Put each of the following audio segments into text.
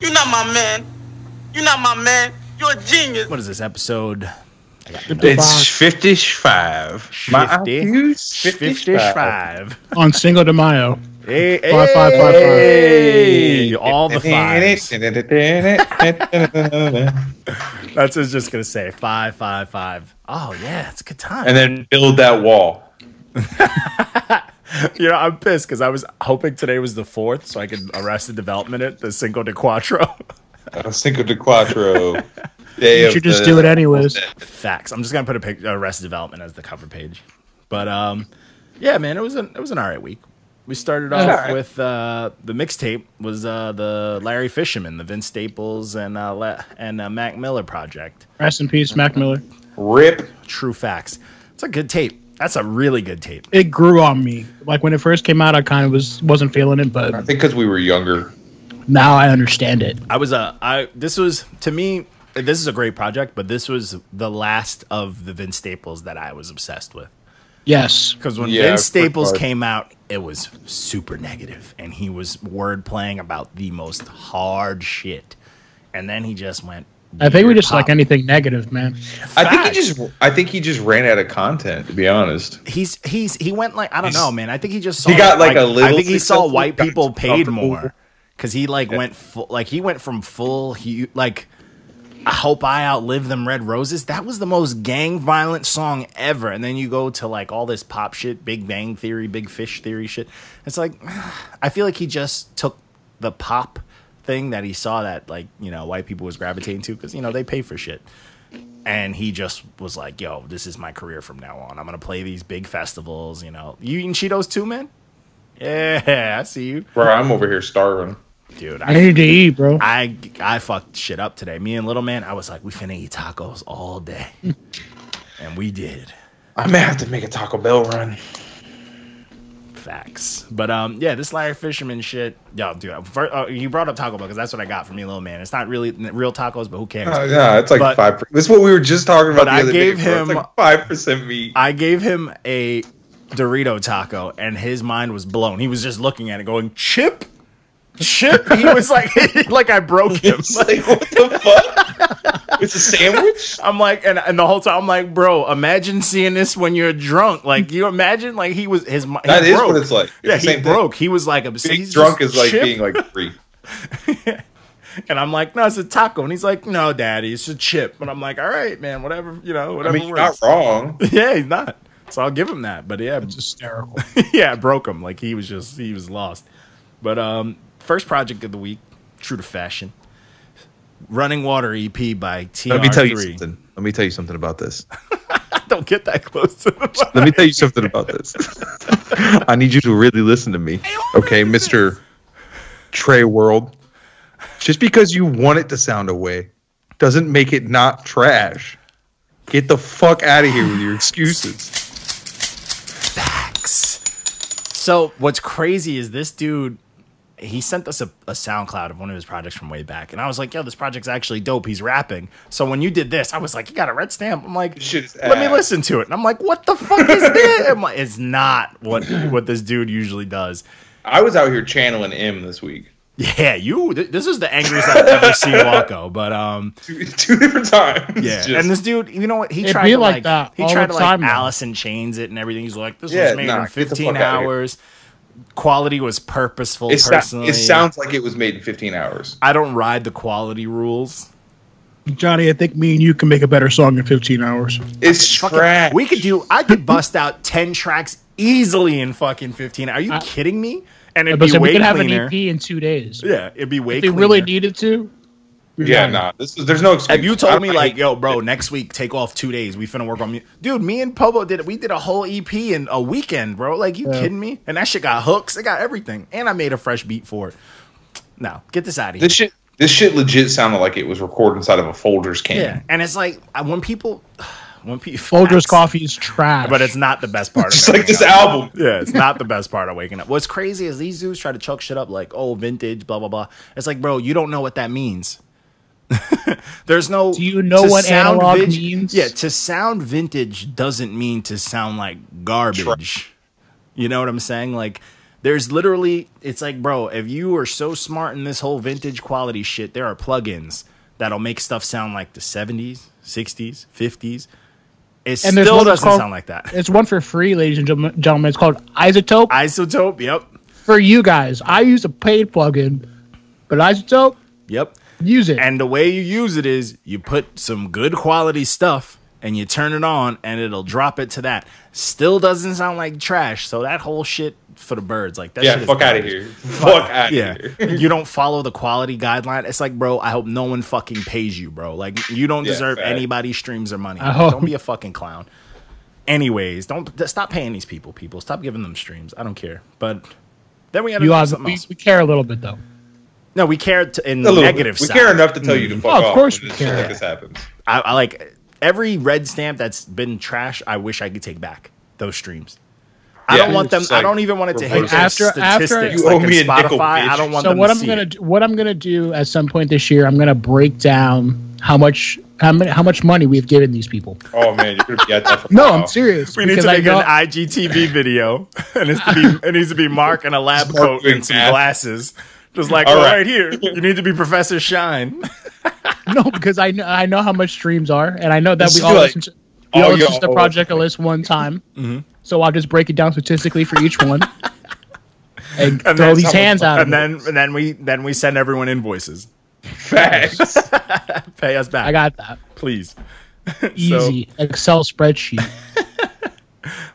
You're not my man. You're not my man. You're a genius. What is this episode? It's 55. My IQ's 55. 55. on Cinco de Mayo. Hey, Five, five, five, five. hey, all the fives. That's what I was just gonna say. Five, five, five. Oh yeah, it's a good time. and then build that wall. you know, I'm pissed because I was hoping today was the fourth, so I could arrest the Development at the Cinco de Cuatro. Uh, Cinco de Cuatro. Day You of should just the- do it anyways. Facts. I'm just gonna put a pic Arrested Development as the cover page. But um, yeah, man, it was an it was an alright week. We started off Alright. with uh, the mixtape was uh, the Larry Fisherman, the Vince Staples and uh, La- and uh, Mac Miller project. Rest in peace, Mac Miller. Rip. True facts. It's a good tape. That's a really good tape. It grew on me. Like when it first came out, I kind of was wasn't feeling it, but I think because we were younger. now I understand it. I was a I. This was to me this is a great project, but this was the last of the Vince Staples that I was obsessed with. Yes, Because when Yeah, Vince Staples came out, it was super negative, and he was word playing about the most hard shit. And then he just went. I think we weird just like anything negative, man. I think he just. I think he just ran out of content. To be honest, He's he's he went like I don't He's- know, man. I think he just saw He got, like, a I little I think he saw white people paid more because he like went full like he went from full he like. I hope I outlive them red roses. That was the most gang violent song ever. And then you go to like all this pop shit, Big Bang Theory, Big Fish Theory shit. It's like I feel like he just took the pop thing that he saw that like you know white people was gravitating to because you know they pay for shit. And he just was like yo this is my career from now on. I'm gonna play these big festivals you know. You eating cheetos too man? Yeah i see you. Bro, I'm over here starving. dude I i need to eat, bro. i i fucked shit up today. Me and little man i was like we finna eat tacos all day. And we did. I may have to make a Taco Bell run. Facts but um yeah this larry fisherman shit yo dude for, uh, you brought up taco bell because that's what i got for me little man it's not really real tacos but who cares Uh, yeah, it's like But- five. This is what we were just talking about. The I other gave day, him- It's like five percent meat. I gave him a Dorito taco, and his mind was blown. He was just looking at it, going, "Chip, chip." He was like, like I broke him. It's like what the fuck? it's a sandwich. I'm like, and, and the whole time I'm like, bro, imagine seeing this when you're drunk. Like, you imagine, like he was his. mi- That he is broke. what it's like. It's Yeah, he same thing. broke. He was like, Being he's drunk just is like chip. being like free. And I'm like, no, it's a taco. And he's like, no, daddy, it's a chip. And I'm like, all right, man, whatever, you know, I whatever mean, you're not wrong. Yeah, he's not. So I'll give him that. But yeah, It's hysterical. yeah, it broke him. Like he was just he was lost. But um, first project of the week, true to fashion, Running Water EP by TR3. Let me tell you something. Let me tell you something about this. Don't get that close to the Let me tell you something about this. I need you to really listen to me, oh, okay, Mister Trey World. Just because you want it to sound away doesn't make it not trash. Get the fuck out of here with your excuses. facts. So what's crazy is this dude. He sent us a, a SoundCloud of one of his projects from way back, and I was like, "Yo, this project's actually dope." He's rapping. So when you did this, I was like, "You got a red stamp." I'm like, shit is "Let me listen to it." And I'm like, "What the fuck is this?" I'm like, "It's not what what this dude usually does." I was out here channeling M this week. Yeah, you. Th- this is the angriest I've ever seen Walko. But um, Two, two different times. yeah. Just- and this dude, you know what? He tried be to like like, that he tried to like now. Allison chains it and everything. He's like, this Yeah, was made nah, in get the fuck 15 here. hours. Quality was purposeful. it, sou- personally, it sounds like it was made in 15 hours. I don't ride the quality rules. Johnny, I think me and you can make a better song in 15 hours. It's Fucking- trash. we could do. I could bust out 10 tracks easily in fucking 15. Are you I- kidding me? And it'd But be so we way could have an EP in two days. Yeah, it'd be way If they cleaner. really needed to. We're Yeah, done. nah. This is there's no excuse. Have you told me like, yo, bro, next week take off two days. We finna work on me, dude. Me and Pobo did it. We did a whole EP in a weekend, bro. Like, you Yeah. kidding me? And that shit got hooks. It got everything, and I made a fresh beat for it. Now, get this out of here. this shit? This shit legit sounded like it was recorded inside of a Folgers can. yeah, and it's like when people, when people, Folgers coffee is trash. but it's not the best part. Just of like this up. album. Yeah, it's not the best part of waking up. What's crazy is these dudes try to chuck shit up like, oh, vintage, blah blah blah. It's like, bro, you don't know what that means. There's no. Do you know what sound analog vin- means? Yeah, to sound vintage doesn't mean to sound like garbage. You know what I'm saying? Like, There's literally, it's like, bro, if you are so smart in this whole vintage quality shit, there are plugins that'll make stuff sound like the 70s, 60s, 50s. It And still doesn't called- sound like that. It's one for free, ladies and gentlemen- gentlemen. It's called iZotope. iZotope, yep, for you guys, I use a paid plugin, but iZotope, yep. Use it. And the way you use it is you put some good quality stuff and you turn it on and it'll drop it to that. Still doesn't sound like trash. So that whole shit for the birds, like that Yeah, shit is fuck out of here. Fuck out of Yeah, here. you don't follow the quality guideline. It's like, bro, I hope no one fucking pays you, bro. Like, you don't Yeah, deserve fact. anybody's streams or money. I hope- Don't be a fucking clown. Anyways, don't stop paying these people. People, stop giving them streams. I don't care. But then we got to you do have, something we, else. we care a little bit though. No, we care to, in the negative bit. We care enough to tell you to mm. fuck Oh, of off. course we care. Like this happens. I, I like every red stamp that's been trash. I wish I could take back those streams. I Yeah. don't want them. Just I don't even want it to hit reverse. After- after- statistics You owe like in me a nickel, Spotify. I bitch. don't want So them what to I'm see gonna it. do, what I'm gonna do at some point this year, I'm gonna break down how much how many how much money we've given these people. Oh man, you're gonna be at that for No. I'm serious. We need to make an IGTV video, and it's to be it needs to be Mark in a lab coat and some glasses, just like All oh, right. right here. You need to be Professor Shine. no, because I know I know how much streams are, and I know that This we all like- listen to, we Oh, all listen to yo, the Project List one time. Mm-hmm. So I'll just break it down statistically for each one, and, And throw then these hands out. and then and then we then we send everyone invoices. Facts. Pay us back, I got that please. easy Excel spreadsheet.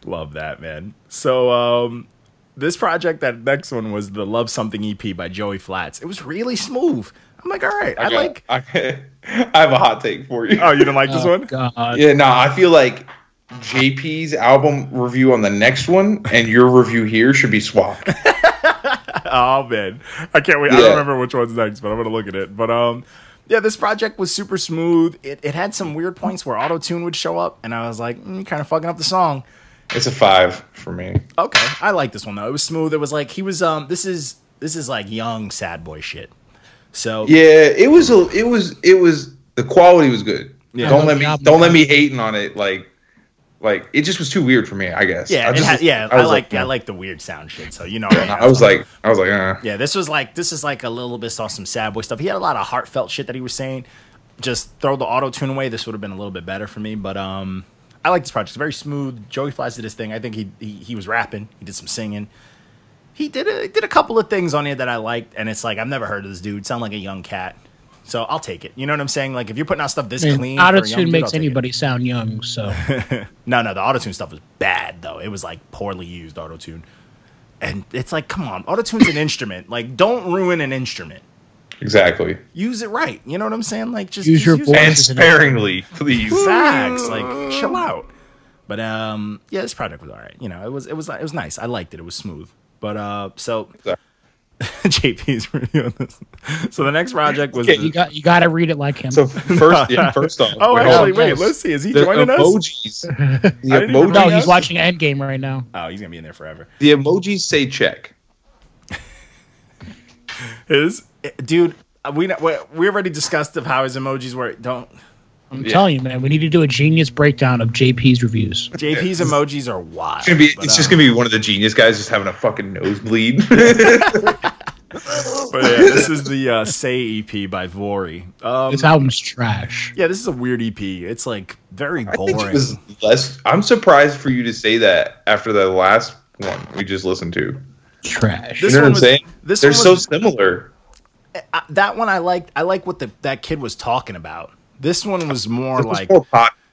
Love that, man. So, um, this project, that next one was the Love Something EP by Joey Flats. It was really smooth. I'm like, all right, I, I, like. I, I have a hot take for you. Oh, you didn't like this one? God. Yeah, no, I feel like JP's album review on the next one and your review here should be swapped. Oh man, I can't wait. I don't remember which one's next, but I'm gonna look at it. But um, yeah, this project was super smooth. It, it had some weird points where auto tune would show up, and I was like, mm, you're kind of fucking up the song. It's a five for me. Okay, I like this one though. It was smooth. It was like he was um. This is this is like young sad boy shit. So Yeah, it was a, it was it was the quality was good. Yeah. Don't let me Yeah. don't let me hating on it like like it just was too weird for me, I guess. yeah, I just, had, yeah. I, was like I uh, like the weird sound shit. So you know, me, I was like I was like uh. Yeah, this was like this is like a little bit saw some sad boy stuff. He had a lot of heartfelt shit that he was saying. Just throw the auto tune away. This would have been a little bit better for me, but um, I like this project. It's very smooth. Joey Flats did his thing. I think he he, he was rapping. He did some singing. He did a, did a couple of things on it that I liked, and it's like I've never heard of this dude. Sound like a young cat, so I'll take it. You know what I'm saying? Like if you're putting out stuff this I mean, clean, for a dude, I'll makes take it. anybody sound young. So No, no, the autotune stuff was bad though. It was like poorly used autotune. And it's like, come on, autotune's an instrument. Like, don't ruin an instrument. Exactly. Use it right. You know what I'm saying? Like, just Use just your use voice. And sparingly, please. facts. Like, chill out. But um, yeah, this project was all right. You know, it was it was it was nice. I liked it. It was smooth. But uh, so Sorry. JP's review on this. So the next project was Okay, the- you got you got to read it like him. So first, yeah, first off, oh, wait, actually, on. wait. yes. Let's see. Is he the joining us? emojis. The I didn't even emojis. no, he's us? watching Endgame right now. Oh, he's gonna be in there forever. The emojis say check. His dude. uh, We we we already discussed of how his emojis were. Don't I'm Yeah. telling you, man, we need to do a genius breakdown of JP's reviews. JP's emojis are wild. It's gonna be. but, it's just um, gonna be one of the genius guys just having a fucking nosebleed. But yeah, this is the uh, Say EP by Vory. Um, This album's trash. yeah, this is a weird EP. It's like very I think boring. it was less. I'm surprised for you to say that after the last one we just listened to. Trash. This you know what I'm was- saying? this They're one so similar. I, that one I liked. I like what the that kid was talking about. This one was more was like more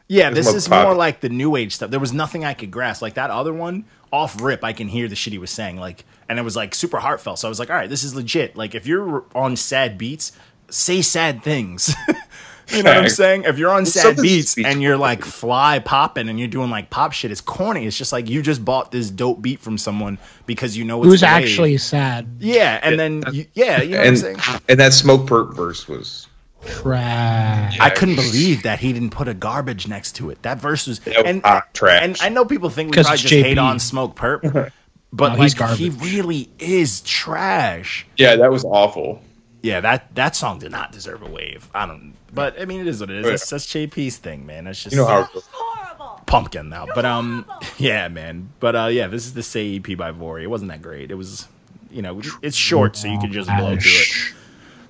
yeah, this more is pop. more like the new age stuff. There was nothing I could grasp. Like that other one, off rip, I can hear the shit he was saying. Like, and it was like super heartfelt. So I was like, all right, this is legit. Like, if you're on sad beats, say sad things. you know what I'm saying? If you're on sad beats and you're like fly popping and you're doing like pop shit, it's corny. It's just like you just bought this dope beat from someone because you know it's Who's the actually sad? yeah, and then you, yeah, you know what I'm And saying. and that Smokepurpp verse was. Trash. I couldn't believe that he didn't put a garbage next to it. That verse was, That and hot trash. and I know people think we 'Cause probably it's just hate on Smokepurpp, but No, like he's he really is trash. Yeah, that was awful. Yeah, that that song did not deserve a wave. I don't, but I mean, it is what it is. Oh, yeah. That's, that's JP's thing, man. That's just You know how it horrible. pumpkin now. But um, yeah, man. But uh, yeah, this is the Say EP by Vory. It wasn't that great. It was, you know, it's short, so you can just blow through it.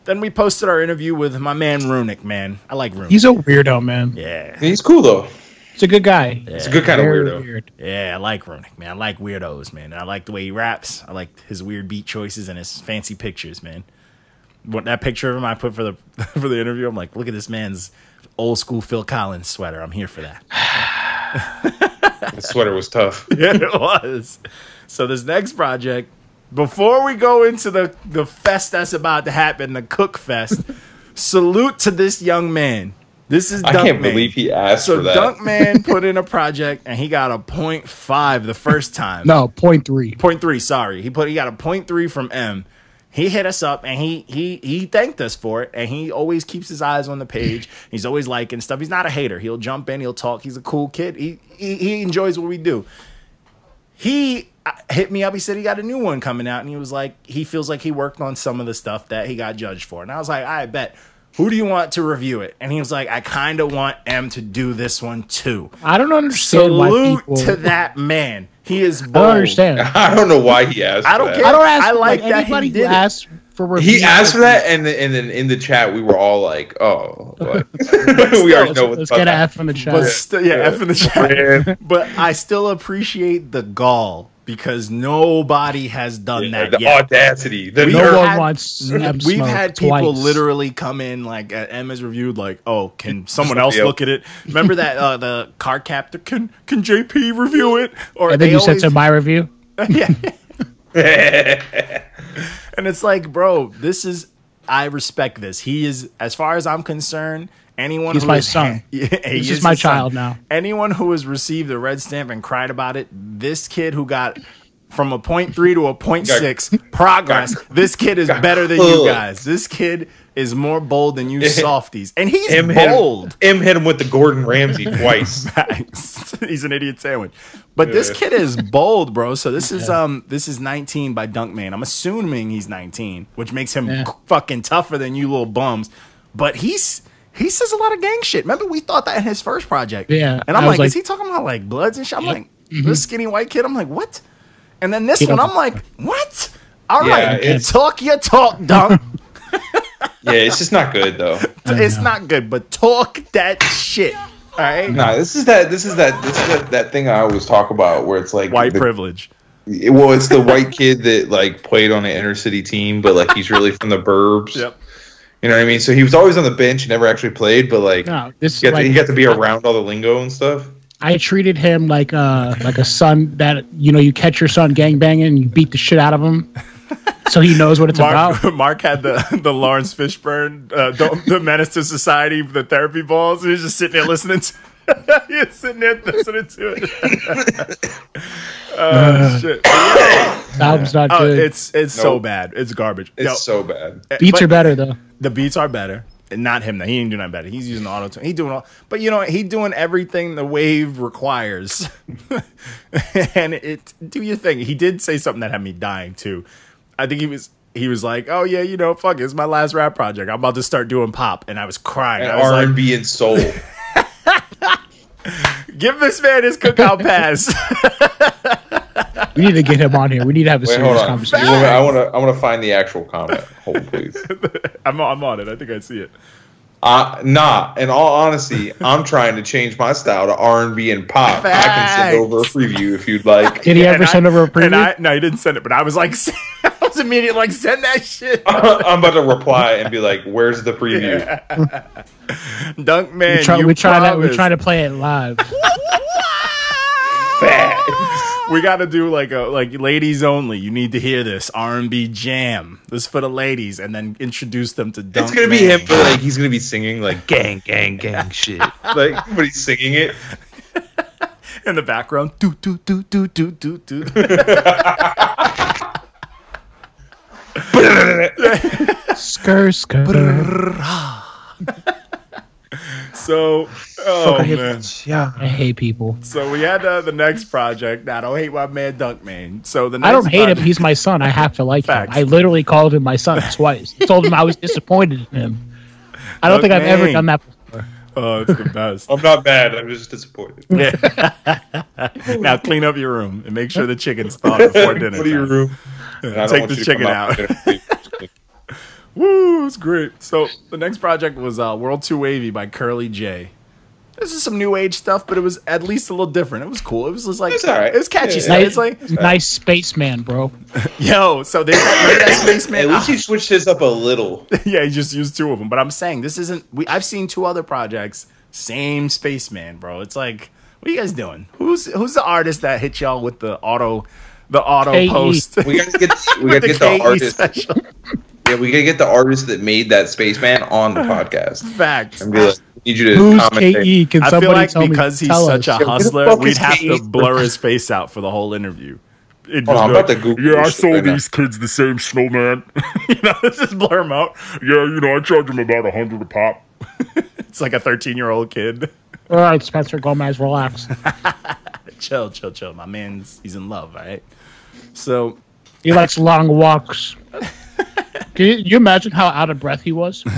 Then we posted our interview with my man Runic. Man, I like Runic. He's a weirdo, man. yeah, He's cool though. He's a good guy. It's a good kind of weirdo. weird. yeah, I like Runic, man. I like weirdos, man. I like the way he raps. I like his weird beat choices and his fancy pictures, man. What that picture of him I put for the for the interview, I'm like, look at this man's old school Phil Collins sweater. I'm here for that. The sweater was tough. yeah, it was. So this next project, before we go into the the fest that's about to happen, the Cook Fest, salute to this young man. This is I Dunk can't Man. believe he asked So for that. Duncmayne put in a project and he got a point five the first time. No, point three. point three. Sorry, he put he got a point three from M. He hit us up and he he he thanked us for it. And he always keeps his eyes on the page. He's always liking stuff. He's not a hater. He'll jump in. He'll talk. He's a cool kid. He he, he enjoys what we do. He uh, hit me up. He said he got a new one coming out, and he was like, he feels like he worked on some of the stuff that he got judged for. And I was like, I bet. Who do you want to review it? And he was like, I kind of want M to do this one too. I don't understand why Salute people. to that man. He is I don't understand. I don't know why he asked. I don't that. care. I don't ask I like like, that he anybody did who it. asks for reviews. He asked for that, and and then in the chat we were all like, "Oh, what? we already know what's Let's about get an. F in the chat. But st- yeah, F in the chat. But I still appreciate the gall because nobody has done Yeah, that the yet. audacity, the We no nerve. one had- wants We've had people twice. literally come in like at M has reviewed like, oh, can someone else else. look at it? Remember that uh, the car captor can can JP review it? Or And then they you said always- to my review. yeah. and it's like, bro, this is I respect this. He is, as far as I'm concerned, anyone He's who my has- son. Yeah, he This is my his son. child now. Anyone who has received a red stamp and cried about it, this kid who got from a point three to a point six progress, this kid is better than you guys. This kid is more bold than you softies, and he's M hit, him, bold. M hit him with the Gordon Ramsay twice. He's an idiot sandwich. But this kid is bold, bro. So this is um this is 19 by Duncmayne. I'm assuming he's 19, which makes him Yeah. fucking tougher than you little bums. But he's he says a lot of gang shit. Remember we thought that in his first project. Yeah, And I'm I was like, is he talking about like bloods and shit? I'm Yep. Mm-hmm. like, this skinny white kid. I'm like, what? And then this He one, don't- I'm like, what? All Yeah, right, it's- talk your talk, dunk. Yeah, it's just not good though. it's not good, but talk that shit. All right, Nah, this is that. This is that. This is that, that thing I always talk about, where it's like white the, privilege. Well, it's the white kid that like played on an inner city team, but like he's really from the burbs. Yep. You know what I mean? So he was always on the bench, never actually played, but like No, this he got, to, he got to be around all the lingo and stuff. I treated him like a like a son that you know you catch your son gangbanging and you beat the shit out of him, so he knows what it's Mark, about. Mark had the the Laurence Fishburne, uh, the, the Menace to Society, the therapy balls. He was just sitting there listening. To, he was sitting there listening to it. oh shit! The album's not Oh, good. it's it's so bad. It's garbage. It's Yo, so bad. Beats but are better though. The beats are better. And not him. though. He ain't doing that better. He's using the auto tune. He doing all, but you know he doing everything the wave requires. and it do your thing. He did say something that had me dying too. I think he was he was like, "Oh yeah, you know, fuck, it, it's my last rap project. I'm about to start doing pop," and I was crying. And I was R like, and B and soul. "Give this man his cookout pass." We need to get him on here. We need to have a Wait, serious hold on. conversation. I want to. I want to find the actual comment. Hold please. I'm I'm on it. I think I see it. Uh, nah. In all honesty, I'm trying to change my style to R and B and pop. I can send over a preview if you'd like. Did he And ever I- send over a And preview? I, no, he didn't send it, but I was like, I immediately like, send that shit. I'm about to reply and be like, "Where's the preview?" Duncmayne, we try, you we try to we try to play it live. We got to do like a like ladies only. You need to hear this R and B jam. This for the ladies, and then introduce them to Dunk. It's gonna be him, but like he's gonna be singing like gang, gang, gang shit. Like, but he's singing it. in the background. Do do do do do do do. Skr skr. So, oh I man. Yeah. I hate people. So we had uh, the next project. I don't hate my man Duncmayne. So the next I don't hate him. He's my son. I have to like Facts. him. I literally called him my son twice. Told him I was disappointed in him. I don't think I've ever done that before. Oh, it's the best. I'm not bad. I'm just disappointed. now clean up your room and make sure the chicken's thawed before dinner. Go to your room. And Take the chicken out. out. Woo, it's great. So the next project was uh, World Too Wavy by Curly J. This is some new age stuff, but it was at least a little different. It was cool. It was just like It's alright. it was catchy Yeah. stuff. Nice, It's like nice spaceman, bro. yo, so they remember that spaceman. At least he switched his up a little. yeah, he just used two of them. But I'm saying this isn't. We I've seen two other projects, same spaceman, bro. It's like, what are you guys doing? Who's who's the artist that hit y'all with the auto, the auto KE. post? We gotta get we gotta get the artist. special Yeah, we gotta get the artist that made that spaceman on the podcast. facts. And be like, need you to Who's commentate. KE? Can I feel like tell me? because he's such us? a hustler, fuck we'd is have to blur his face out for the whole interview. It'd Hold just on, be I'm about to yeah, I this sold right now." these kids the same snowman. you know, let's just blur him out. Yeah, you know, I charge them about a hundred a pop. it's like a thirteen-year-old kid. All right, Spencer Gomez, relax. chill, chill, chill. My man's he's in love, all right? So He likes long walks. Can you, you imagine how out of breath he was?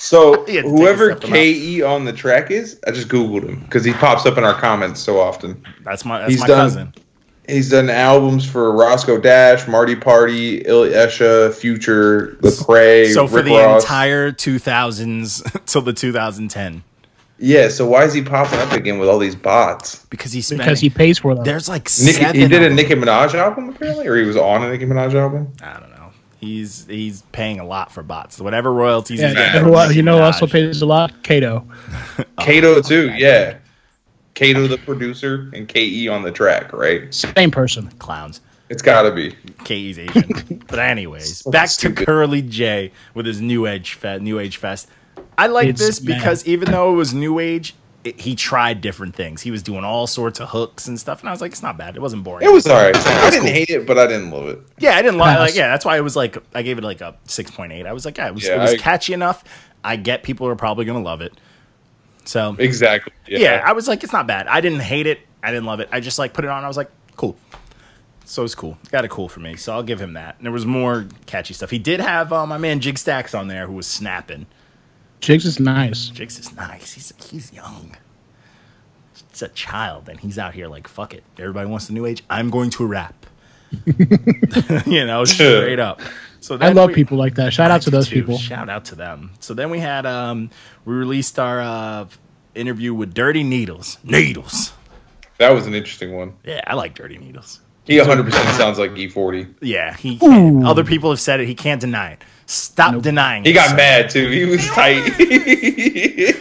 So He had to take a whoever KE on the track is, I just googled him because he pops up in our comments so often. that's my that's He's my done- cousin. He's done albums for Roscoe Dash, Marty Party, Il Esha, Future, Lecrae, So for Rick the Ross. entire two thousands till the two thousand ten. Yeah. So why is he popping up again with all these bots? Because he's spending, Because he pays for them. there's like Nicki, seven he did a them. Nicki Minaj album apparently, or he was on a Nicki Minaj album. I don't know. He's he's paying a lot for bots. Whatever royalties Yeah, he's you getting know, from what- Nicki you know who also pays a lot? Kato. Kato oh, too, yeah. Kato the producer and KE on the track, right? Same person. clowns. It's gotta be. KE's Asian. but anyways, So back stupid. to Curly J with his New Age Fest. New Age Fest. I like It's this mad. because even though it was New Age, it, he tried different things. He was doing all sorts of hooks and stuff, and I was like, it's not bad. It wasn't boring. It was alright. I didn't hate it, but I didn't love it. Yeah, I didn't like. Pass. Like, yeah, that's why it was like I gave it like a six point eight. I was like, yeah, it was, Yeah, it was I- catchy enough. I get people are probably gonna love it. So Exactly. yeah. I was like, it's not bad. I didn't hate it. I didn't love it. I just like put it on. I was like, cool. So it's cool. Got it cool for me. So I'll give him that. And there was more catchy stuff. He did have uh, my man Jig Stacks on there who was snapping. Jigs is nice. Jigs is nice. He's he's young. He's a child, and he's out here like fuck it. Everybody wants the new age. I'm going to rap. you know, straight up. So I love we- people like that. Shout out to those too. people. Shout out to them. So then we had um we released our uh interview with Dirty Needles. Needles. That was an interesting one. Yeah, I like Dirty Needles. He 100% sounds like E E40. Yeah, he. Other people have said it. He can't deny it. Stop denying He it, got son. mad too. He was tight.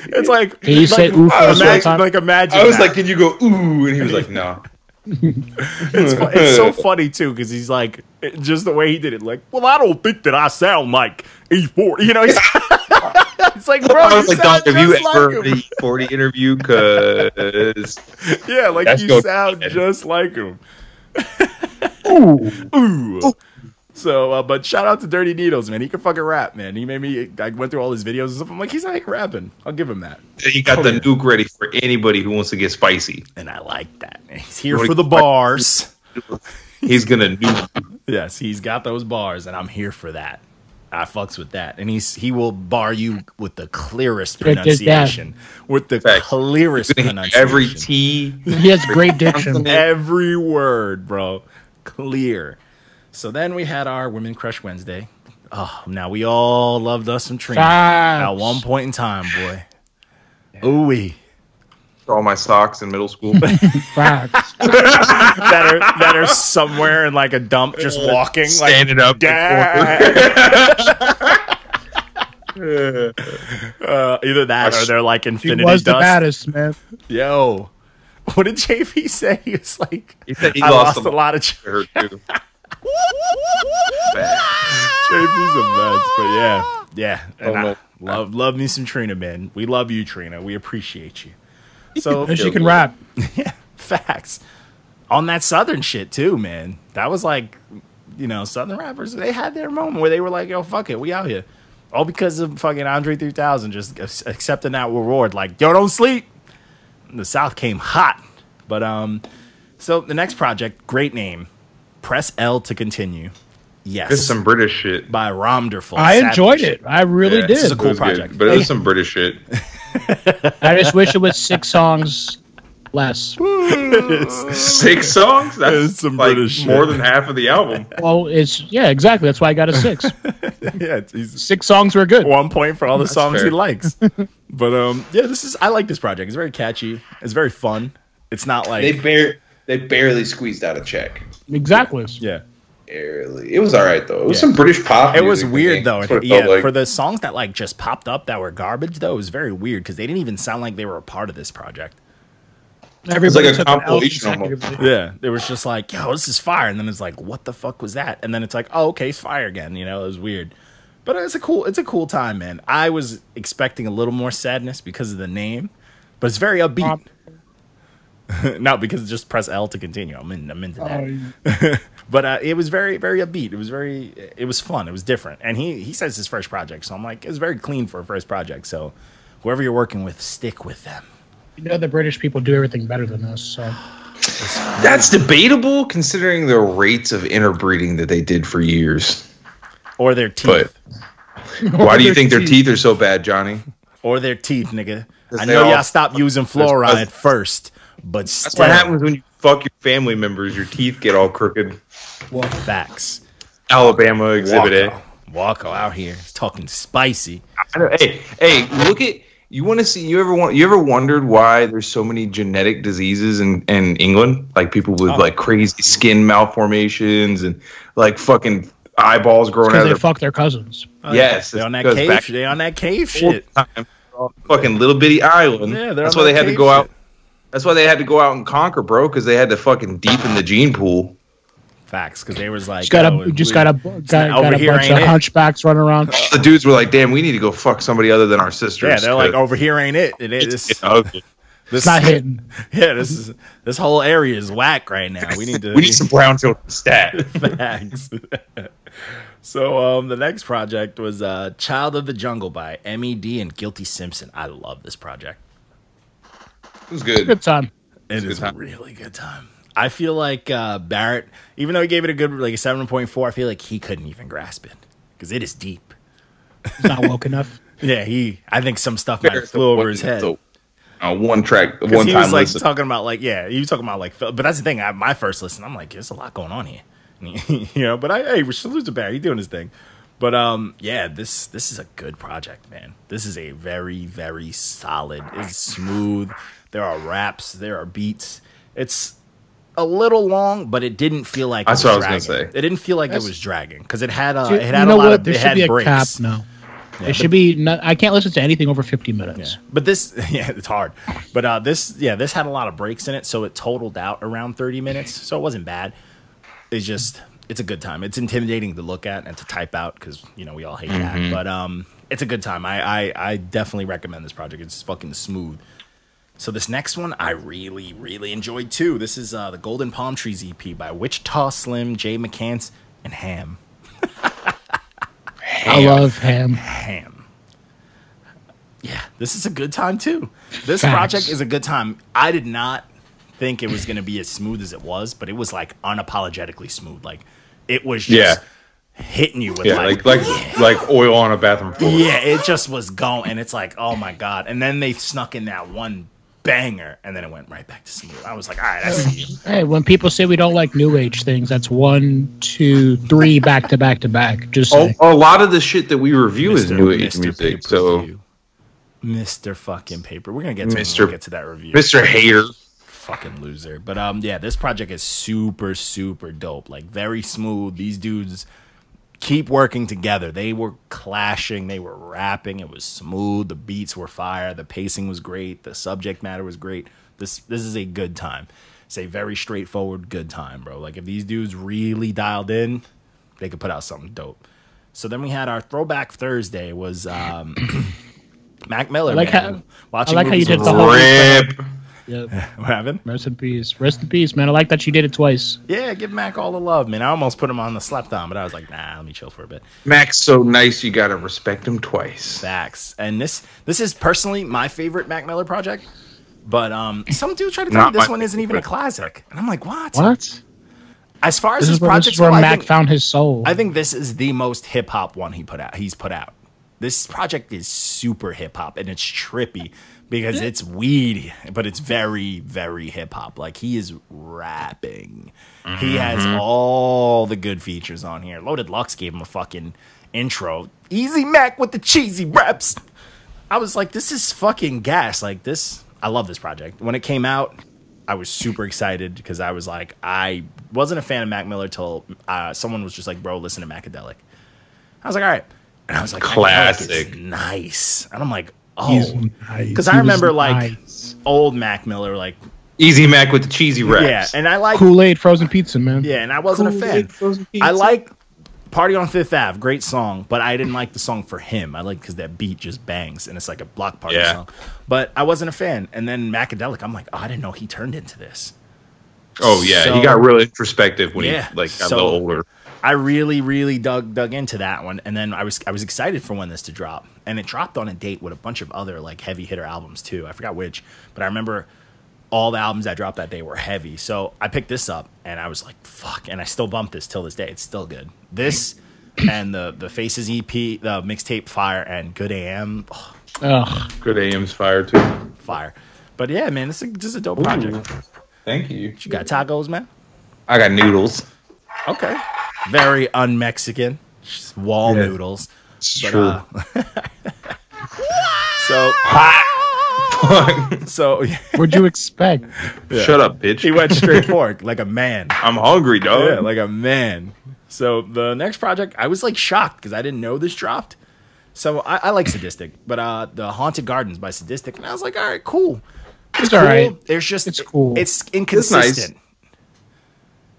It's like Can you like, say ooh I was imagine, like imagine. I was that. like, "Can you go ooh?" And he was like, "No." it's, it's so funny too because he's like just the way he did it. Like, well, I don't think that I sound like E40. You know, he's it's like, bro, I you was like, sound have you just ever like him. the 40 interview?" Cause Yeah, like you go- sound just like him. Ooh. Ooh. So, uh, but shout out to Dirty Needles, man. He can fucking rap, man. He made me. I went through all his videos and stuff. I'm like, he's like rapping. I'll give him that, he got the nuke ready for anybody who wants to get spicy. and I like that. Man. He's here for the bars. He's gonna nuke. Yes, he's got those bars, and I'm here for that. I fucks with that, and he's he will bar you with the clearest Right, there's that. pronunciation, with the Facts. clearest He's gonna hit pronunciation. Every T. He has great diction. every word, bro, clear. So then we had our Women Crush Wednesday. Oh, now we all loved us some Trina Facts. at one point in time, boy. Ooh wee. All my socks in middle school. Facts. that are that are somewhere in like a dump, just walking, like Standing up. "Dad." uh, either that or they're like He infinity was the dust. baddest, man. Yo, what did JV say? He was like, He said he I lost lost a a lot of. Ch- Her too. JP's the best, but yeah, yeah. And Oh, I love love me some Trina, man. We love you, Trina. We appreciate you. So And she can rap. yeah, facts on that Southern shit too, man. That was like, you know, Southern rappers. They had their moment where they were like, "Yo, fuck it, we out here," all because of fucking Andre 3000 just accepting that reward. Like, yo, don't sleep. The South came hot, but um, so the next project, great name, press L to continue. Yes, There's some British shit. by Romderful. I Savage. enjoyed it. I really Yeah, did. It's is a It cool good, project. but it was some British shit. I just wish it was six songs less. Six songs? That's It's some like British more shit. than half of the album. Well, it's yeah, exactly. That's why I got a six. yeah, it's, Six songs were good. one point for all the songs he likes. but um, yeah, this is I like this project. It's very catchy. It's very fun. It's not like They bar- they barely squeezed out a check. Exactly. yeah. Barely. It was all right though. It was Yeah. some British pop. It was music, I weird though. It Yeah, like. for the songs that like just popped up that were garbage though, it was very weird because they didn't even sound like they were a part of this project. Everybody like a took an compilation almost. Yeah, it was just like, yo, this is fire, and then it's like, what the fuck was that? And then it's like, oh, okay, it's fire again. You know, it was weird, but it's a cool, it's a cool time, man. I was expecting a little more sadness because of the name, but it's very upbeat. Not because just press L to continue. I'm in, I'm into that. Oh, but uh, it was very, very upbeat. It was very, it was fun. It was different. And he he says his first project, so I'm like, it's very clean for a first project. So whoever you're working with, stick with them. you know the British people do everything better than us. So That's debatable considering the rates of interbreeding that they did for years. Or their teeth. But why do you think their teeth are so bad, Johnny? or their teeth, nigga. I know all- y'all stopped using fluoride first, but That's what happens when you fuck your family members. Your teeth get all crooked. facts. Alabama Exhibit A. Walko, Walko out here talking spicy. I know- Hey, hey, look at you. Want to see? You ever want? You ever wondered why there's so many genetic diseases in in England? Like people with Oh. like crazy skin malformations and like fucking eyeballs growing because out they of their fuck their cousins. Oh, yes, they it's on that cave. They on that cave shit. time, fucking little bitty island. Yeah, that's why they had to cave go out. Shit. That's why they had to go out and conquer, bro, because they had to fucking deepen the gene pool. Facts, because they was like, Just got yo, a just we- got a got, not- got a here bunch of it. hunchbacks running around. The dudes were like, "Damn, we need to go fuck somebody other than our sisters." Yeah, they're like, 'cause over here ain't it. It is. it's getting. This, It's not hitting. Yeah, this is this whole area is whack right now. We need to. We need some brown children stat. Facts. so um, the next project was uh, "Child of the Jungle" by Med and Guilty Simpson. I love this project. It was good. Good time. It good a really good time. I feel like uh, Barrett, even though he gave it a good like a seven point four, I feel like he couldn't even grasp it because it is deep. It's not woke enough. Yeah, he. I think some stuff might flew over his head. So, uh, one track, 'Cause one he time was like listen. talking about like yeah, he was talking about like, but that's the thing. I, my first listen, I'm like, there's a lot going on here, you know. But I, hey, we salute to Barry, he's doing his thing. But um, yeah, this this is a good project, man. This is a very very solid. It's smooth. There are raps, there are beats. It's a little long, but it didn't feel like That's it was what I was gonna say. It didn't feel like That's- it was dragging because it had uh, You- it had you a know lot what? of There it should had be a breaks. cap now. it should be. Not, I can't listen to anything over fifty minutes. Yeah. But this, yeah, it's hard. But uh, this, yeah, this had a lot of breaks in it, so it totaled out around 30 minutes. So it wasn't bad. It's just, it's a good time. It's intimidating to look at and to type out because you know we all hate that. But um, it's a good time. I, I, I definitely recommend this project. It's fucking smooth. So this next one I really, really enjoyed too. This is uh, the Golden Palm Trees EP by Witchitaw Slim, Jay McCants, and Ham. I love Ham. ham. Yeah, this is a good time too. This Facts. project is a good time. I did not think it was going to be as smooth as it was, but it was like unapologetically smooth. Like it was just hitting you with Yeah, like, like like like oil on a bathroom floor. yeah, it just was going, and it's like, oh my god! And then they snuck in that one banger, and then it went right back to smooth. I was like, all right, I see you. Hey, when people say we don't like new age things, that's one, two, three, back to back to back. Just a, a lot of the shit that we review is new age Mr. music. So, Pay-per-view. Mr. Fucking Paper. We're gonna get to Mr. We'll get to that review. Mr. Hater, fucking loser. But um, yeah, this project is super super dope. Like very smooth. These dudes keep working together. They were clashing. They were rapping. It was smooth. The beats were fire. The pacing was great. The subject matter was great. This this is a good time. It's a very straightforward good time, bro. Like if these dudes really dialed in, they could put out something dope. So then we had our throwback Thursday was um Mac Miller. I like man. how- Watching I like how you did the whole- rip. Yeah. What happened? Rest in peace. Rest in peace, man. I like that you did it twice. Yeah, give Mac all the love, man. I almost put him on the slept on, but I was like, nah, let me chill for a bit. Mac's so nice, you gotta respect him twice. Facts. And this this is personally my favorite Mac Miller project. But um some dude tried to tell Not me this my one isn't even a classic. And I'm like, what? What? As far as This his is where, this projects is where go, Mac think, found his soul. I think this is the most hip hop one he put out. He's put out. This project is super hip hop and it's trippy because it's weed, but it's very, very hip hop. Like he is rapping. He has all the good features on here. Loaded Lux gave him a fucking intro. Easy Mac with the cheesy raps. I was like, this is fucking gas. Like this, I love this project. When it came out, I was super excited because I was like, I wasn't a fan of Mac Miller till uh, someone was just like, bro, listen to Macadelic. I was like, all right. And I was like, Classic. nice. And I'm like, oh, because He I remember like nice. old Mac Miller, like Easy Mac with the cheesy wraps. yeah, and I like Kool Aid frozen pizza, man. yeah, and I wasn't a fan. Kool-Aid frozen pizza. I like Party on Fifth Ave, great song, but I didn't like the song for him. I like because that beat just bangs and it's like a block party Yeah. song. But I wasn't a fan. And then Macadelic, I'm like, oh, I didn't know he turned into this. Oh yeah, So- he got really introspective when Yeah, he like got so- a little older. I really, really dug dug into that one, and then I was I was excited for when this to drop, and it dropped on a date with a bunch of other like heavy hitter albums too. I forgot which, but I remember all the albums that dropped that day were heavy. So I picked this up, and I was like, "Fuck!" And I still bump this till this day. It's still good. This and the the Faces EP, the mixtape Fire, and Good AM oh, Ugh. Good AM's fire too. Fire. But yeah, man, it's a, this is a dope project. Thank you. You got tacos, man? I got noodles. Okay. Very un-Mexican. Wall Yeah. noodles. It's But, true. uh, so so What'd you expect? Shut up, bitch. he went straight for it like a man. I'm hungry, dog. Yeah, like a man. So the next project, I was like shocked because I didn't know this dropped. So I, I like Sadistik, but uh, the Haunted Gardens by Sadistik, and I was like, all right, cool. It's Cool. all right. There's just It's cool. It's inconsistent.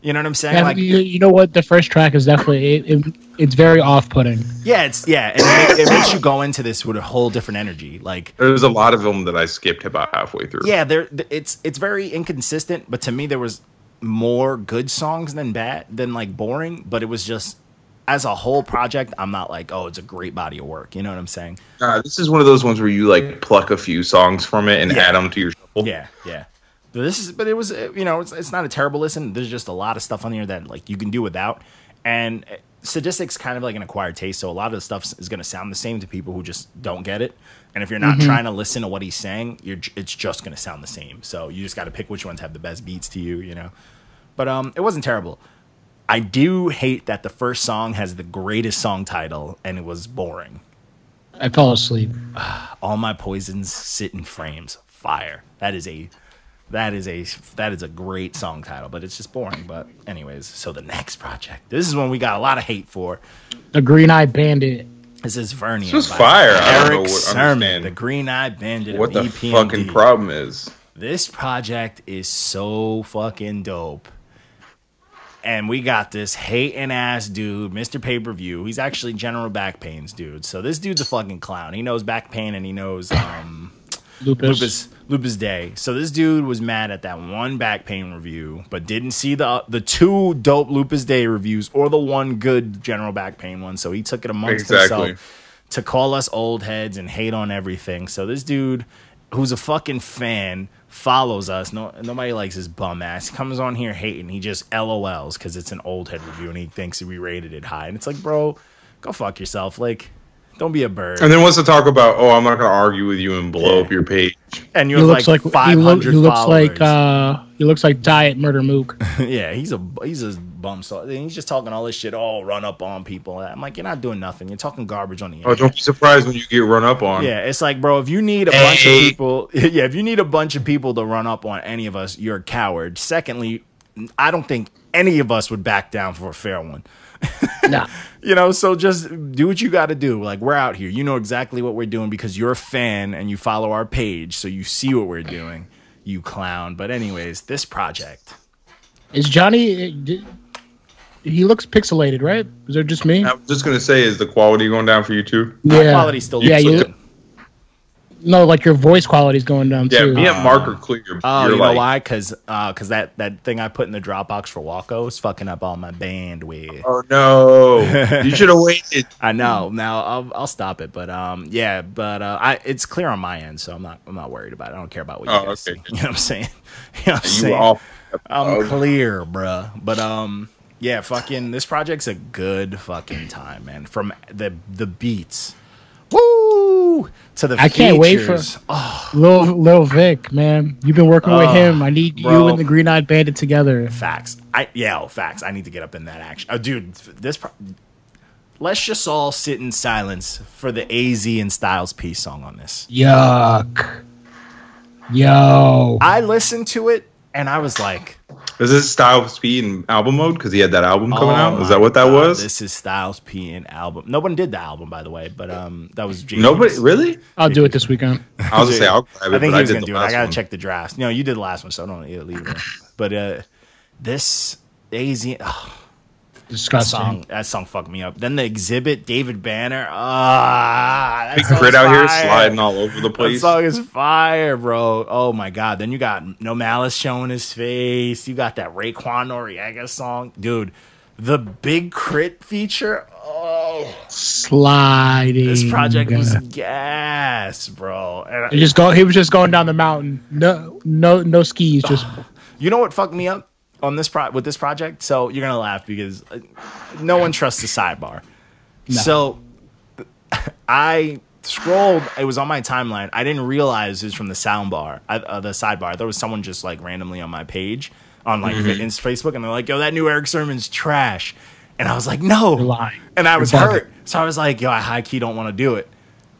You know what I'm saying? And like, you, you know what? The first track is definitely it, it, it's very off-putting. yeah, it's yeah, and it, ma- it makes you go into this with a whole different energy. Like, There's a lot of them that I skipped about halfway through. yeah, there it's it's very inconsistent, but to me there was more good songs than bad than like boring, but it was just as a whole project, I'm not like, oh, it's a great body of work. You know what I'm saying? Uh, this is one of those ones where you like pluck a few songs from it and Yeah. add them to your shuffle. Yeah, yeah. This is, but it was, uh, you know, it's, it's not a terrible listen. There's just a lot of stuff on here that like you can do without, and uh, Sadistik's kind of like an acquired taste. So a lot of the stuff is going to sound the same to people who just don't get it. And if you're not trying to listen to what he's saying, you're it's just going to sound the same. So you just got to pick which ones have the best beats to you, you know. But um, it wasn't terrible. I do hate that the first song has the greatest song title and it was boring. I fell asleep. All my poisons sit in frames. Fire. That is a that is a that is a great song title, but it's just boring. But anyways, so the next project. This is one we got a lot of hate for. The Green Eye Bandit. This is Vernian. This was by fire. I don't know Eric what- Sermon, understand the Green Eye Bandit. What the EPMD. fucking problem is? This project is so fucking dope. And we got this hating ass dude, Mr. Pay Per View. He's actually General Back Pains dude. So this dude's a fucking clown. He knows back pain and he knows um, Lupus. Lupus Lupus Day. So this dude was mad at that one back pain review, but didn't see the the two dope Lupus Day reviews or the one good general back pain one. So he took it amongst Exactly. himself to call us old heads and hate on everything. So this dude, who's a fucking fan, follows us. No, nobody likes his bum ass. He comes on here hating. He just LOLs because it's an old head review and he thinks we rated it high. And it's like, bro, go fuck yourself. Like, don't be a bird. And then wants to talk about, oh, I'm not going to argue with you and blow Yeah. up your page. And you he have looks like, like, five he, look, hundred he looks followers. like uh he looks like Diet Murda Mook. yeah, he's a he's a bum. So and he's just talking all this shit. Oh, run up on people. I'm like, you're not doing nothing. You're talking garbage on the Internet. Oh, internet. don't be surprised when you get run up on. Yeah, it's like, bro, if you need a bunch of people, yeah, if you need a bunch of people to run up on any of us, you're a coward. Secondly, I don't think any of us would back down for a fair one. nah. You know, so just do what you got to do. Like we're out here, you know exactly what we're doing because you're a fan and you follow our page, so you see what we're doing. You clown. But anyways, this project. Is Johnny? Uh, Did, he looks pixelated, right? Is it just me? I was just going to say, is the quality going down for you too? My yeah. quality still yeah. You, good. No, like your voice quality's going down Yeah, too. me and Mark are clear. Oh, You're you know why? Because because that, that thing I put in the Dropbox for Waco is fucking up all my bandwidth. Oh, no. you should have waited. I know. Now I'll I'll stop it, but um yeah, but uh, I it's clear on my end, so I'm not I'm not worried about it. I don't care about what you Oh, guys okay. see. You know what I'm saying? You know what I'm You saying? were. I'm clear, bruh. But um, yeah, fucking this project's a good fucking time, man. From the the beats, Woo! To the I can't wait for- features. oh, Lil Lil Vic, man, you've been working with Oh, him. I need you and the Green Eyed Bandit together. facts. I yeah, oh, facts. I need to get up in that action. Oh, dude, this. Pro- Let's just all sit in silence for the AZ and Styles P song on this. Yuck. Yo. I listened to it and I was like, Is this Styles P in album mode? Because he had that album coming oh out. Is that what that God, was? This is Styles P in album. No one did the album, by the way, but um, that was James. Nobody really. I'll do it this weekend. I was gonna say I'll grab it, I think but he was did gonna do it. I gotta one. check the drafts. No, you did the last one, so I don't yeah, leave it. But uh, this AZ oh, that Disgusting. song, that song fucked me up. Then the exhibit, David Banner. Ah, that Big K.R.I.T. out here sliding all over the place. That song is fire, bro. Oh my god. Then you got No Malice showing his face. You got that Raekwon Noreaga song, dude. The Big K.R.I.T. feature. Oh, Sliding. this project was gas, bro. And He just go. He was just going down the mountain. No, no, no skis. Just You know what fucked me up on this pro- with this project? So you're gonna laugh because uh, no one trusts the sidebar. So I scrolled. It was on my timeline. I didn't realize it was from the soundbar, I, uh, the sidebar. There was someone just like randomly on my page on like Fitness Facebook, and they're like, "Yo, that new Erick Sermon's trash," and I was like, "No," You're lying. and I was You're bugging. hurt. So I was like, "Yo, I high key don't want to do it."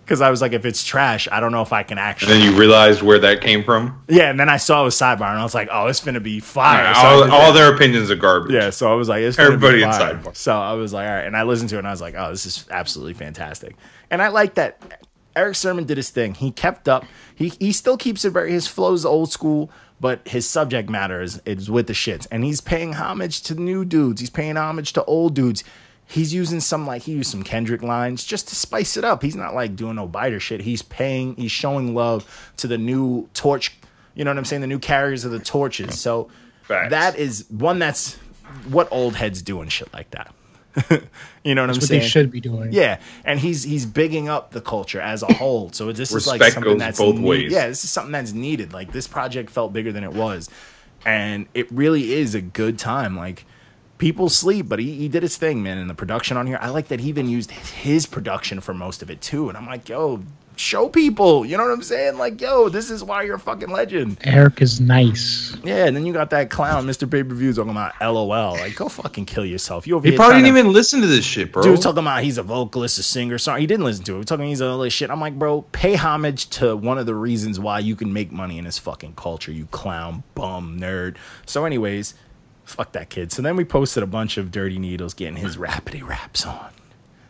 Because I was like, if it's trash, I don't know if I can And actually. then you realized where that came from. yeah, and then I saw it was sidebar, and I was like, oh, it's gonna be fire. So all, all their opinions are garbage. Yeah, so I was like, it's Everybody in. Sidebar. So I was like, all right, and I listened to it, and I was like, oh, this is absolutely fantastic. And I like that Erick Sermon did his thing. He kept up. He he still keeps it very. His flow's old school, but his subject matter is is with the shits, and he's paying homage to new dudes. He's paying homage to old dudes. He's using some like he used some Kendrick lines just to spice it up. He's not like doing no biter shit. He's paying. He's showing love to the new torch. You know what I'm saying? The new carriers of the torches. So Facts. that is one that's what old heads do and shit like that. you know what I'm what saying? they should be doing. Yeah, and he's he's bigging up the culture as a whole. So this is like something goes that's both need- ways. Yeah, this is something that's needed. Like this project felt bigger than it was, and it really is a good time. Like people sleep, but he, he did his thing, man. And the production on here, I like that he even used his production for most of it too. And I'm like, yo, show people. You know what I'm saying? Like, yo, this is why you're a fucking legend. Erick is nice. Yeah, and then you got that clown, Mr. Pay Per View, talking about LOL. Like, go fucking kill yourself. You over He probably didn't to- even listen to this shit, bro. Dude talking about he's a vocalist, a singer, Sorry, He didn't listen to it. We're talking he's all this shit. I'm like, bro, pay homage to one of the reasons why you can make money in this fucking culture, you clown, bum, nerd. So, anyways, fuck that kid. So then we posted a bunch of Dirty Needles getting his rapidy raps on.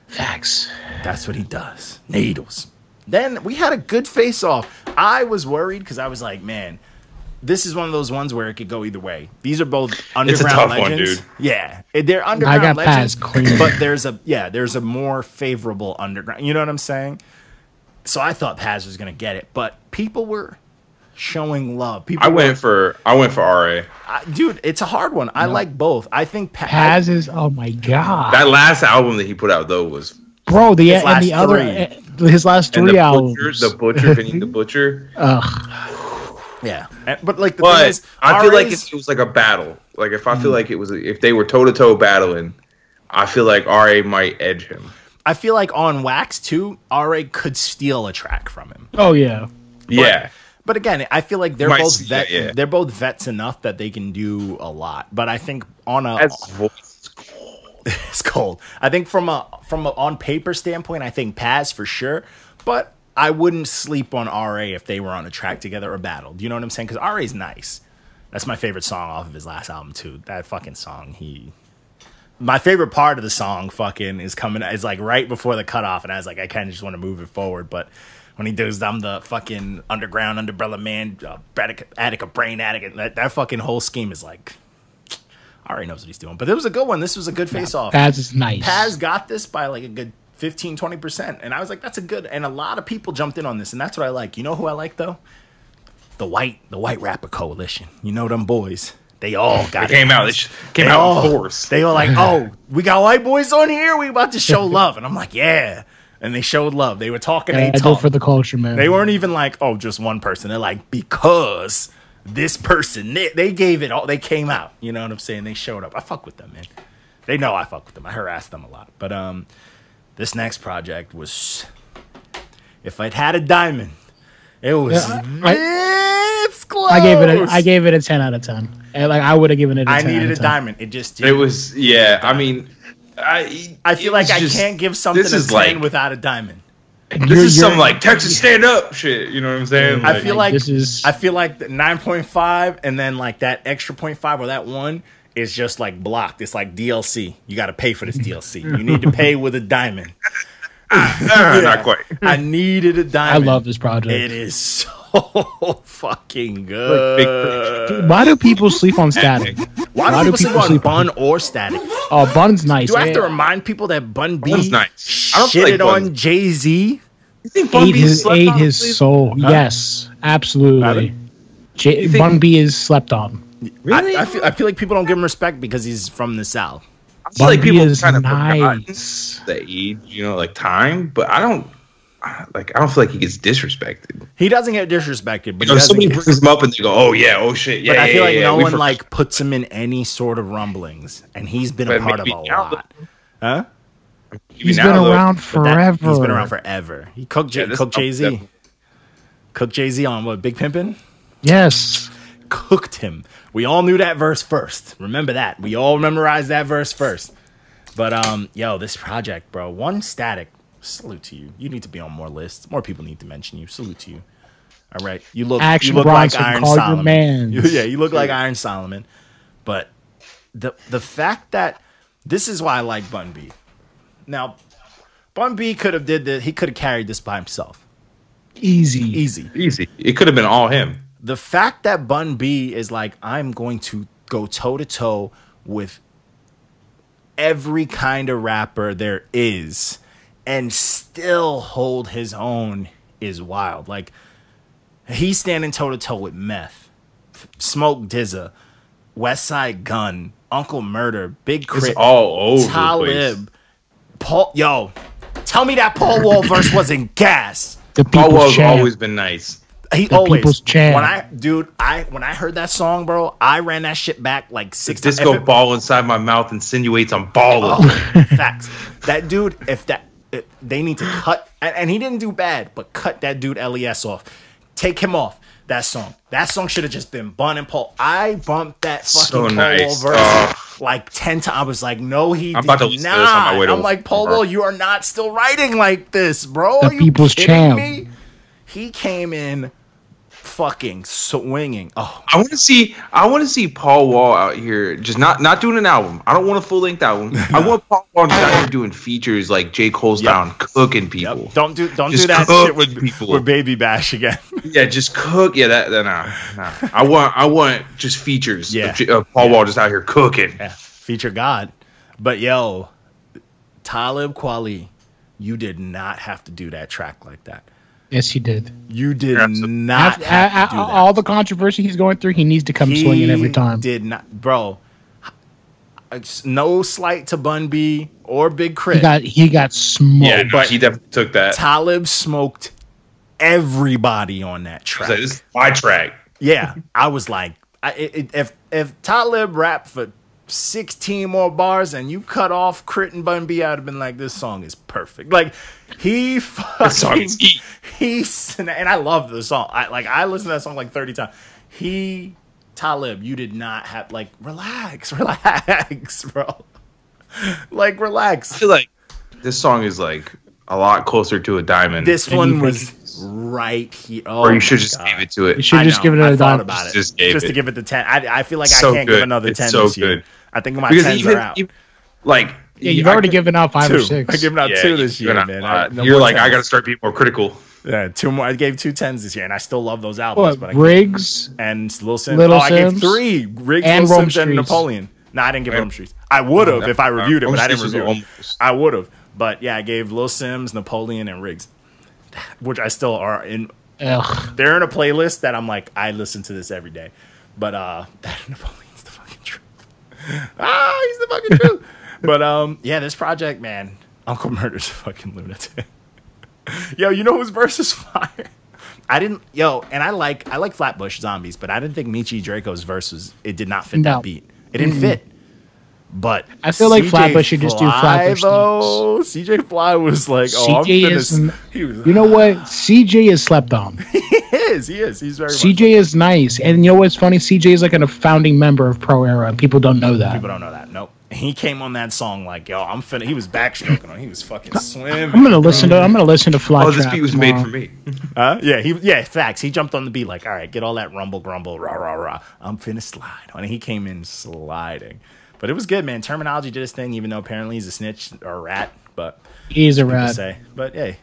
Facts. That's what he does. Needles. Then we had a good face off. I was worried because I was like, man, this is one of those ones where it could go either way. These are both underground tough one, legends. dude. Yeah, eh, they're underground got legends, clean. but there's a yeah, there's a more favorable underground. You know what I'm saying? So I thought Paz was gonna get it, but people were showing love. People, I were- went for I went for RA. I- dude. It's a hard one. I like both. I think Pa- Paz is. Oh my god, That last album that he put out though was bro. The His and the last other three. eh, his last and three the albums. butcher, the butcher, Vinny the butcher. Ugh. yeah, but like the thing is, I feel like RA's if it was like a battle. Like if I Mm. feel like it was if they were toe to toe battling, I feel like RA might edge him. I feel like on Wax too, RA could steal a track from him. Oh yeah. Yeah. But again, I feel like they're Might both vet, yeah. they're both vets enough that they can do a lot. But I think on a That's voice. it's cold. I think from a from a on paper standpoint, I think Paz for sure. But I wouldn't sleep on RA if they were on a track together or battled. You know what I'm saying? Because RA's nice. That's my favorite song off of his last album too. That fucking song, he. My favorite part of the song, fucking, is coming. Is like right before the cutoff, and I was like, I kind of just want to move it forward. But when he does, I'm the fucking underground umbrella man, uh, Attica, Attica brain addict. That that fucking whole scheme is like, I already knows what he's doing. But it was a good one. This was a good face off. Paz is nice. Paz got this by like a good 15 20% and i was like that's a good and a lot of people jumped in on this and that's what i like you know who i like though the white the white rapper coalition you know them boys they all got They came out. They sh- came They out all- in force. they were like oh we got white boys on here we about to show love and i'm like yeah and they showed love they were talking Yeah, they do it talked for the culture, man. they weren't even like, oh, just one person. They're like, because this person, they, they gave it all. They came out. You know what I'm saying? They showed up. I fuck with them, man. They know I fuck with them. I harass them a lot. But um, this next project was, If I'd had a diamond, it was Yeah, I- this close. I gave it. A, I gave it a ten out of ten. And, like I would have given it. a I 10 out needed a 10. diamond. It just It didn't. was yeah. I mean, I I feel like was I can't give something This a is 10 like without a diamond. this You're- is you're- some like Texas stand up shit. You know what I'm saying? I feel like this is- I feel like the 9.5 and then like that extra 0.5 or that one is just like blocked. It's like DLC. You got to pay for this DLC. You need to pay with a diamond. uh, Yeah. not quite. I needed a diamond. I love this project. It is so fucking good. Dude, why do people sleep on Statik? Why do why do people sleep people on Bun or Statik? Oh, Bun's nice. Do I have to Eh, remind people that Bun B Bun's nice. I don't feel like shitted on Jay Z? You think Bun ate B his, slept ate his sleep? soul. Yes, absolutely. J- think- Bun B is slept on. Really? I, I feel I feel like people don't give him respect because he's from the South. I feel like Bun B people is kind of forgotten nice. the age, you know, like time. But I don't like. I don't feel like he gets disrespected. He doesn't get disrespected, but You know, he somebody doesn't get- brings him up and they go, "Oh yeah, oh shit, yeah." But I yeah, feel like yeah, no we one forgot." like puts him in any sort of rumblings, and he's been a part of a now, lot. Huh? He's now, been though, around But that- forever. he's been around forever. He cooked J- Yeah, cooked Jay Z. Cooked Jay Z on what? Big Pimpin'? Yes. Cooked him. We all knew that verse first. Remember that. We all memorized that verse first. But um, yo, this project, bro. One Statik. Salute to you. You need to be on more lists. More people need to mention you. Salute to you. All right. You look Action you look Bronson, like Iron your Solomon. mans. You- yeah, you look like Iron Solomon. But the the fact that this is why I like Bun B. Now, Bun B could have did this. He could have carried this by himself, Easy. easy. easy. It could have been all him. The fact that Bun B is like, I'm going to go toe to toe with every kind of rapper there is, and still hold his own is wild. Like he's standing toe to toe with Meth, Smoke DZA, West Side Gun, Uncle Murda, Big It's Crit, all over the. Talib, Paul. Yo, tell me that Paul Wall verse wasn't gas. The Paul people's Wall's champ. always been nice. He The always people's champ. when I dude I when I heard that song, bro, I ran that shit back like six times. Disco If it- ball inside my mouth insinuates I'm balling. Oh, facts. That dude, if that if they need to cut, and, and he didn't do bad, but cut that dude Les off. Take him off that song. That song should have just been Bun and Paul. I bumped that fucking So Paul nice. Wall verse Oh. like ten times. I was like, no, he I'm did about to not. this on my way to I'm like, Paul work. Wall, you are not still writing like this, bro. The Are you people's kidding champ. me? He came in fucking swinging. Oh, I want to see. I want to see Paul Wall out here, just not not doing an album. I don't want a full length album. I want Paul Wall just out here doing features like J Cole's Yep. down, cooking people. Yep. Don't do don't Just do that shit with people. with Baby Bash again. Yeah, just cook. Yeah, that. that nah, nah. I want. I want just features. Yeah. of of Paul Wall just out here cooking. yeah, feature God. But yo, Talib Kweli, you did not have to do that track like that. Yes, he did. You did Absolutely. not After, have a- to do a- that. all the controversy he's going through, he needs to come swinging every time. Did not, bro. No slight to Bun B or Big He Crit. got he got smoked. Yeah, no, he definitely took that. Talib smoked everybody on that track. like, this is my track. yeah, I was like, I, it, it- if if Talib rapped for sixteen more bars and you cut off Crit and Bun B, I'd have been like, this song is perfect. Like he fucking song he and I love the song. I like I listened to that song like thirty times. He Talib, you did not have like relax, relax, bro. Like I relax. feel like this song is like a lot closer to a diamond. This And one was right here. Oh or you oh should just God. give it to it. You should I just know. give it I a thought about it. Just gave just to give it the ten. I, I feel like So I can't give good. another It's ten so this year. Good. I think my Because tens even, are out. even- like Yeah, you've I already could- given out five two. or six. I given out yeah, two this year, given man. a I- no You're more like, I got to start being more critical. Yeah, two more. I gave two tens this year, and I still love those albums. What but I can't- Briggs? and Little Simz. Little oh, I gave Sims? three. Riggs, And Little Rome Sims, and Napoleon. No, I didn't give Right. Rome Streets. I would have No, if I reviewed it, but I didn't review it. I would have. But yeah, I gave Lil Simz, Napoleon, and Riggs, which I still are in. Ugh. They're in a playlist that I'm like, I listen to this every day. But uh, that Napoleon's the fucking truth. ah, he's the fucking truth. But um, yeah, this project, man, Uncle Murda's a fucking lunatic. yo, you know who's versus is fire? I didn't, yo, and I like I like Flatbush Zombies, but I didn't think Meechy Darko's verse was. It did not fit No. that beat. It didn't fit. But I feel like CJ Flatbush should just do Fly, Flatbush though. CJ Fly was like, oh, I'm CJ finna is s- n- he was, You know what? CJ is slept on. he is, he is, he's very. much- CJ is nice, and you know what's funny? CJ is like a founding member of Pro Era, and people don't know that. People don't know that. Nope. He came on that song like, yo, I'm finna. He was backstroking on. He was fucking swimming. I'm gonna listen to. I'm gonna listen to Fly Oh, this beat was made for me. Huh? Yeah, he yeah, facts. He jumped on the beat like, all right, get all that rumble grumble, rah rah rah. I'm finna slide. And he came in sliding. But it was good, man. Termanology did his thing, even though apparently he's a snitch or a rat. But He's a people rat. say, but hey,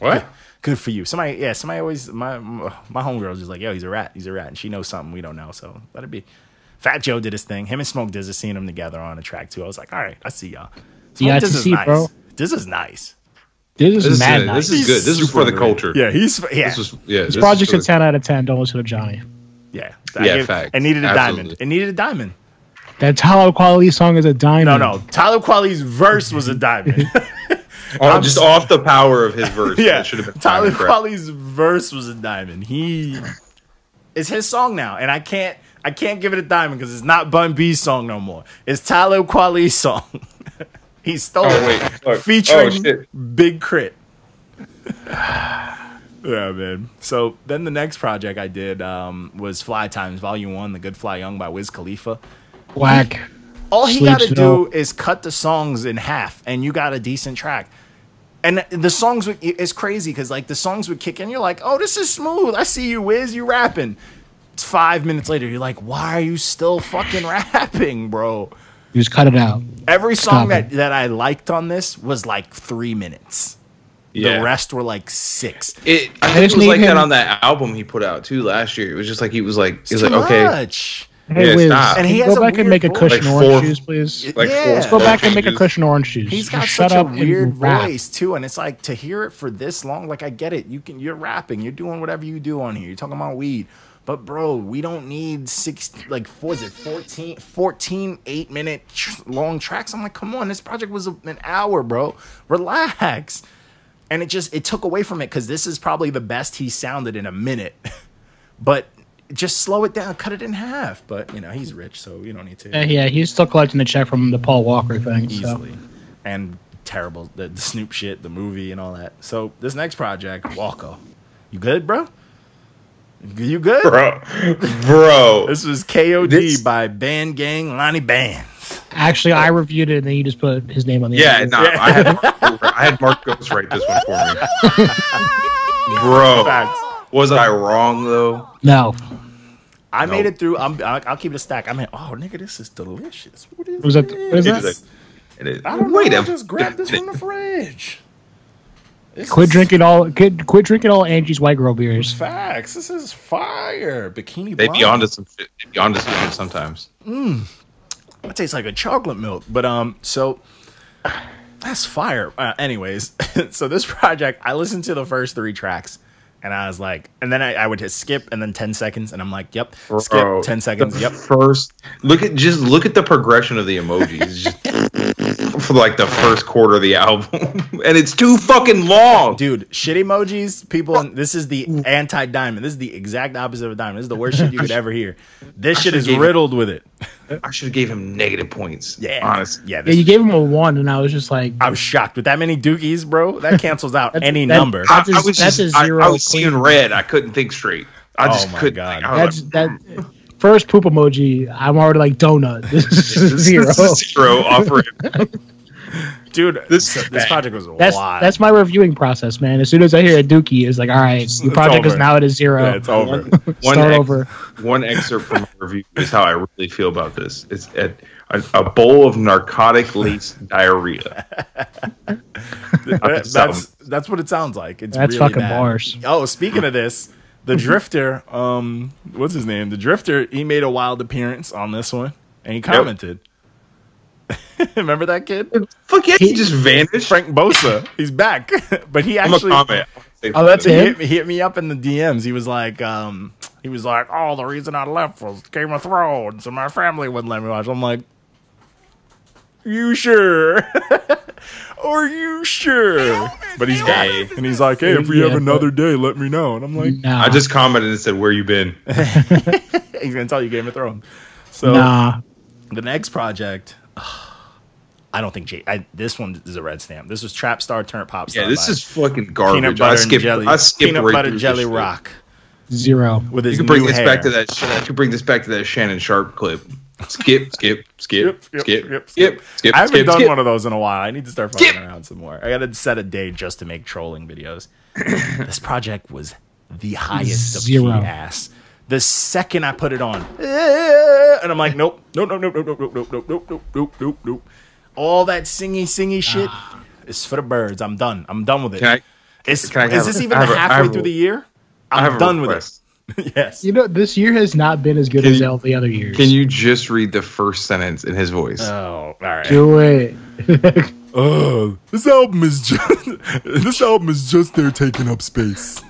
What? good for you. Somebody, yeah, somebody always my my homegirl's just like, yo, he's a rat, he's a rat, and she knows something we don't know, so let it be. Fat Joe did his thing. Him and Smoke Diz, seeing them together on a track too. I was like, all right, I see y'all. Yeah, I is see, nice. bro. This is nice. This is This is, mad uh, nice. this is good. This is for the culture. Yeah, he's yeah. This was yeah. This this project's is a 10 out of 10. Don't listen to Johnny. Yeah, Yeah, fact. It needed a Absolutely. diamond. It needed a diamond. That Talib Kweli song is a diamond. No, no. Talib Kweli's verse was a diamond. Oh, just off the power of his verse. yeah, It should have been Tyler diamond. Quali's verse was a diamond. He it's his song now, and I can't I can't give it a diamond because it's not Bun B's song no more. It's Talib Kweli's song. he stole Oh, it, wait, look. featuring Oh. Big Crit. Yeah, man. So then the next project I did um, was Fly Times Volume One, The Good Fly Young by Wiz Khalifa. Whack. All he got to do out. is cut the songs in half, and you got a decent track. And the songs would, it's crazy because like the songs would kick in, you're like, oh, this is smooth. I see you, Wiz, you rapping. It's five minutes later, you're like, why are you still fucking rapping, bro? You just cut it out. Every song Stop that, it. that I liked on this was like three minutes. Yeah. The rest were like six. It, I I think just it was need like that on that album he put out too last year. It was just like he was like, he was Too like, okay, much. Hey, Yeah, Wiz, stop. And can he has go a back and weird make a cushion Like orange four- juice, please. like Yeah. Let's Go back and make a cushion orange juice. He's got Just such a up and weird voice too, and it's like to hear it for this long. Like I get it, you can you're rapping, you're doing whatever you do on here. You're talking about weed, but bro, we don't need six like what is it 14, 14 eight minute tr- long tracks. I'm like, come on, this project was a- an hour, bro. Relax. And it just it took away from it because this is probably the best he sounded in a minute, but. Just slow it down, cut it in half. But you know he's rich, so you don't need to Yeah, yeah, he's still collecting the check from the Paul Walker thing. So. easily and terrible the, the snoop shit the movie and all that so this next project walko you good bro you good bro, bro. this was kod This- by BandGang Lonnie Bands Actually, I reviewed it, and then you just put his name on the Yeah, end. no, I had Mark, I had Mark Ghost write this one for me, bro. Facts. Was I wrong though? No, i made it through I'm, I'll, I'll keep it a stack I mean, oh nigga this is delicious what is Was that- what is this? that? It's It is. i don't Wait know a I just grabbed this from the fridge This quit is drinking all. Quit, quit drinking all Angie's white girl beers. facts this is fire bikini They Blonde. be onto some shit. They be onto some shit sometimes. It tastes like a chocolate milk. But um, so that's fire. Uh, anyways, so this project, I listened to the first three tracks, and I was like, and then I, I would hit skip, and then ten seconds, and I'm like, yep, skip, Bro, ten seconds, yep. First, look at just look at the progression of the emojis just for like the first quarter of the album, and it's too fucking long. Dude, shit emojis, people. This is the anti diamond. This is the exact opposite of a diamond. This is the worst shit you could ever hear. This shit is gave it- riddled with it. I should have gave him negative points. Yeah, honest. Yeah, Yeah, you gave him a one, and I was just like, I was shocked with that many dookies, bro. That cancels out That's- any that- number. I, That's a- I was that's just, a I- zero I, was seeing red. I couldn't think straight. I Oh just my couldn't. God. think. I was that's that. Mm. First poop emoji. I'm already like donut. This is zero. This is zero. Offer. Dude, This this, bad. project was That's lot. that's my reviewing process, man. As soon as I hear a dookie, it's like, all right, your project is now at a zero. Yeah, it's over. One Start ex- over. One excerpt from my review is how I really feel about this. It's a, a, a bowl of narcotic laced diarrhea. That's that's what it sounds like. It's That's really fucking bad. bars. Oh, speaking of this, the Drifter, um, what's his name? The Drifter, he made a wild appearance on this one, and he commented. Remember that kid, Fuck yeah, he just vanished. Frank Bosa? He's back, but he I'm a actually. Oh, that's he him? hit, me- he hit me up in the DMs. He was like, um, he was like, oh, the reason I left was Game of Thrones, and my family wouldn't let me watch. I'm like, you sure? Are you sure? But he's back, Hey. and he's like, hey, if we Yeah, have another day, let me know. And I'm like, Nah, I just commented and said, "Where you been?" he's gonna tell you Game of Thrones. So nah. the next project, I don't think J. I, this one is a red stamp. This was Trap Star Turn Pop Star. Yeah, this is fucking garbage. peanut butter I skipped, and jelly. I skipped peanut right butter through jelly this shit. rock Zero. with his You his can bring new this hair. back to that. You can bring this back to that Shannon Sharpe clip. Skip, skip, skip, skip, skip, skip, skip. I haven't skip, done skip. one of those in a while. I need to start fucking Skip. around some more. I got to set a day just to make trolling videos. this project was the highest of Zero. ass. The second I put it on, eh, and I'm like, nope, nope, nope, nope, nope, nope, nope, nope, nope, nope, nope, nope, nope, nope. All that singy, singy shit is for the birds. I'm done. I'm done with it. Can I? Is, can I is this a- even I have a- I halfway a- through the year? I have I'm done with it. yes. You know, this year has not been as good Can as you- all the other years. Can you just read the first sentence in his voice? Oh, all right. do it? Uh, this album is just this album is just there taking up space.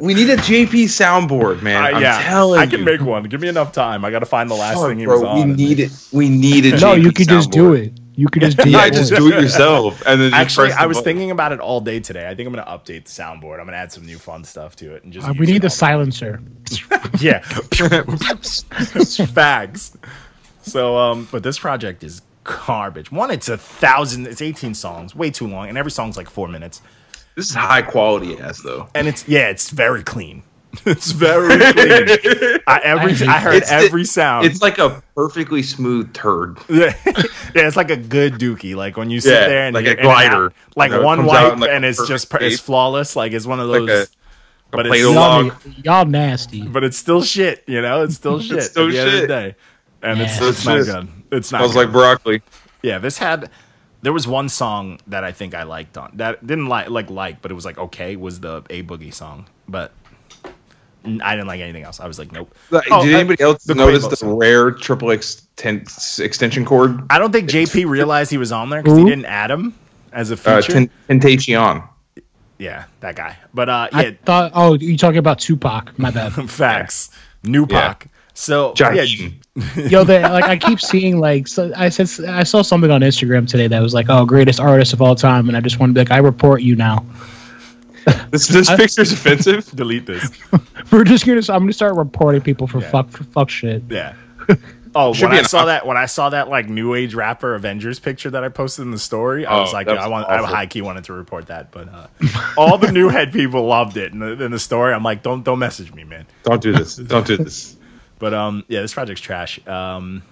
We need a JP soundboard, man. Uh, I'm yeah, telling I can you. make one. Give me enough time. I got to find the last Fuck, thing he bro, was on. we need it. We need a JP. no, JP you could just do it. You could just do Yeah, it. just do it yourself, and then Actually, I was button. thinking about it all day today. I think I'm gonna update the soundboard. I'm gonna add some new fun stuff to it and just. Uh, we need the silencer. yeah fags so um but this project is garbage one it's a thousand it's 18 songs way too long and every song's like four minutes This is high quality ass though. and it's yeah it's very clean it's very clean I, every i heard It's the- every sound It's like a perfectly smooth turd. yeah, yeah, it's like a good dookie. Like when you sit Yeah, there and like you're a in and out, glider. like You know, one comes out wipe in, like, and it's just perfect it's flawless. Like it's one of Like those, a- but it's of Y'all, y'all nasty. but it's still shit. You know, it's still shit. still at the end of the shit. day, and it's Yeah. it's not Shit. good. It's not. Smells good. like broccoli. Yeah, this had. There was one song that I think I liked on that didn't like like like, but it was like okay. Was the A Boogie song, but I didn't like anything else. I was like, nope. Like, Oh, Did I- anybody else the notice Quavo the song. rare triple X ten, extension cord? I don't think JP realized he was on there because he didn't add him as a Uh, feature. Ten- Temptation. yeah, that guy. But uh, yeah, I thought. Oh, you talking about Tupac? My bad. facts. New Yeah. Pac. So yeah, Yo, they, like I keep seeing like so I said I saw something on Instagram today that was like, oh, greatest artist of all time, and I just wanted to be like, I report you now. This this picture's offensive. delete this. We're just gonna. I'm gonna start reporting people for Yeah. fuck for fuck shit. Yeah. Oh, Should when I saw op- that, when I saw that like new age rapper Avengers picture that I posted in the story, I was Oh, like, that I was want, I awful. high key wanted to report that, but uh, all the new head people loved it in the, in the story. I'm like, don't don't message me, man. Don't do this. Don't do this. But um, yeah, this project's trash. Um,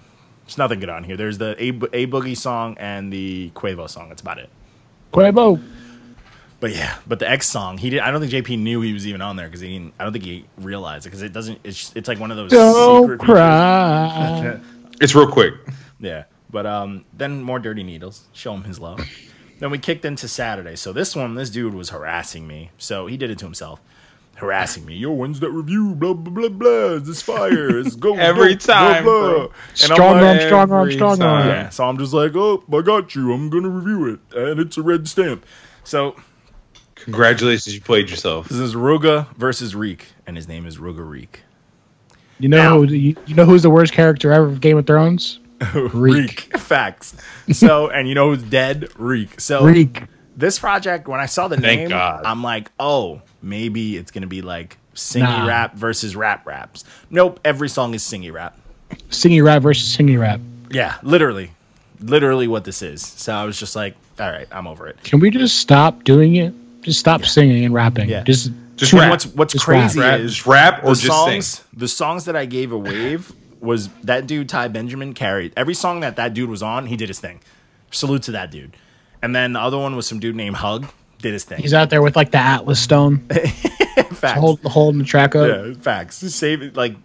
there's nothing good on here. There's the A, Bo- A Boogie song and the Quavo song. That's about it. Quavo. But yeah, but the X song, he did. I don't think JP knew he was even on there because he didn't. I don't think he realized it because it doesn't. It's it's like one of those. Don't secret cry. It's real quick. Yeah, but um, then more dirty needles. Show him his love. then we kicked into Saturday. So this one, this dude was harassing me. So he did it to himself, harassing me. Yo, when's that review? Blah blah blah blah. This fire. It's go Every go, blah, time, blah. bro. And I'm Strong like, arm, strong arm, strong arm. yeah. So I'm just like, oh, I got you. I'm gonna review it, and it's a red stamp. So Congratulations, you played yourself. this is Ruga versus Reiq, and his name is Ruga Reiq. You know, Now- you, you know who's the worst character ever of Game of Thrones? Reek. Facts. So, and you know who's dead? Reek. So Reek. This project, when I saw the Thank name, God. I'm like, oh, maybe it's gonna be like singy Nah. rap versus rap raps. Nope, every song is singy rap. Singy rap versus singy rap. Yeah, literally, literally what this is. So I was just like, all right, I'm over it. Can we just stop doing it? Just stop singing and rapping. Yeah. Just Just rap. What's what's Just crazy Rap, is rap or the just songs. sing. The songs that I gave a wave was that dude Ty Benjamin carried every song that that dude was on. He did his thing. Salute to that dude. And then the other one was some dude named Hug. Did his thing. He's out there with like the Atlas Stone, Facts. hold, holding the track up. Yeah, facts. Save it. Like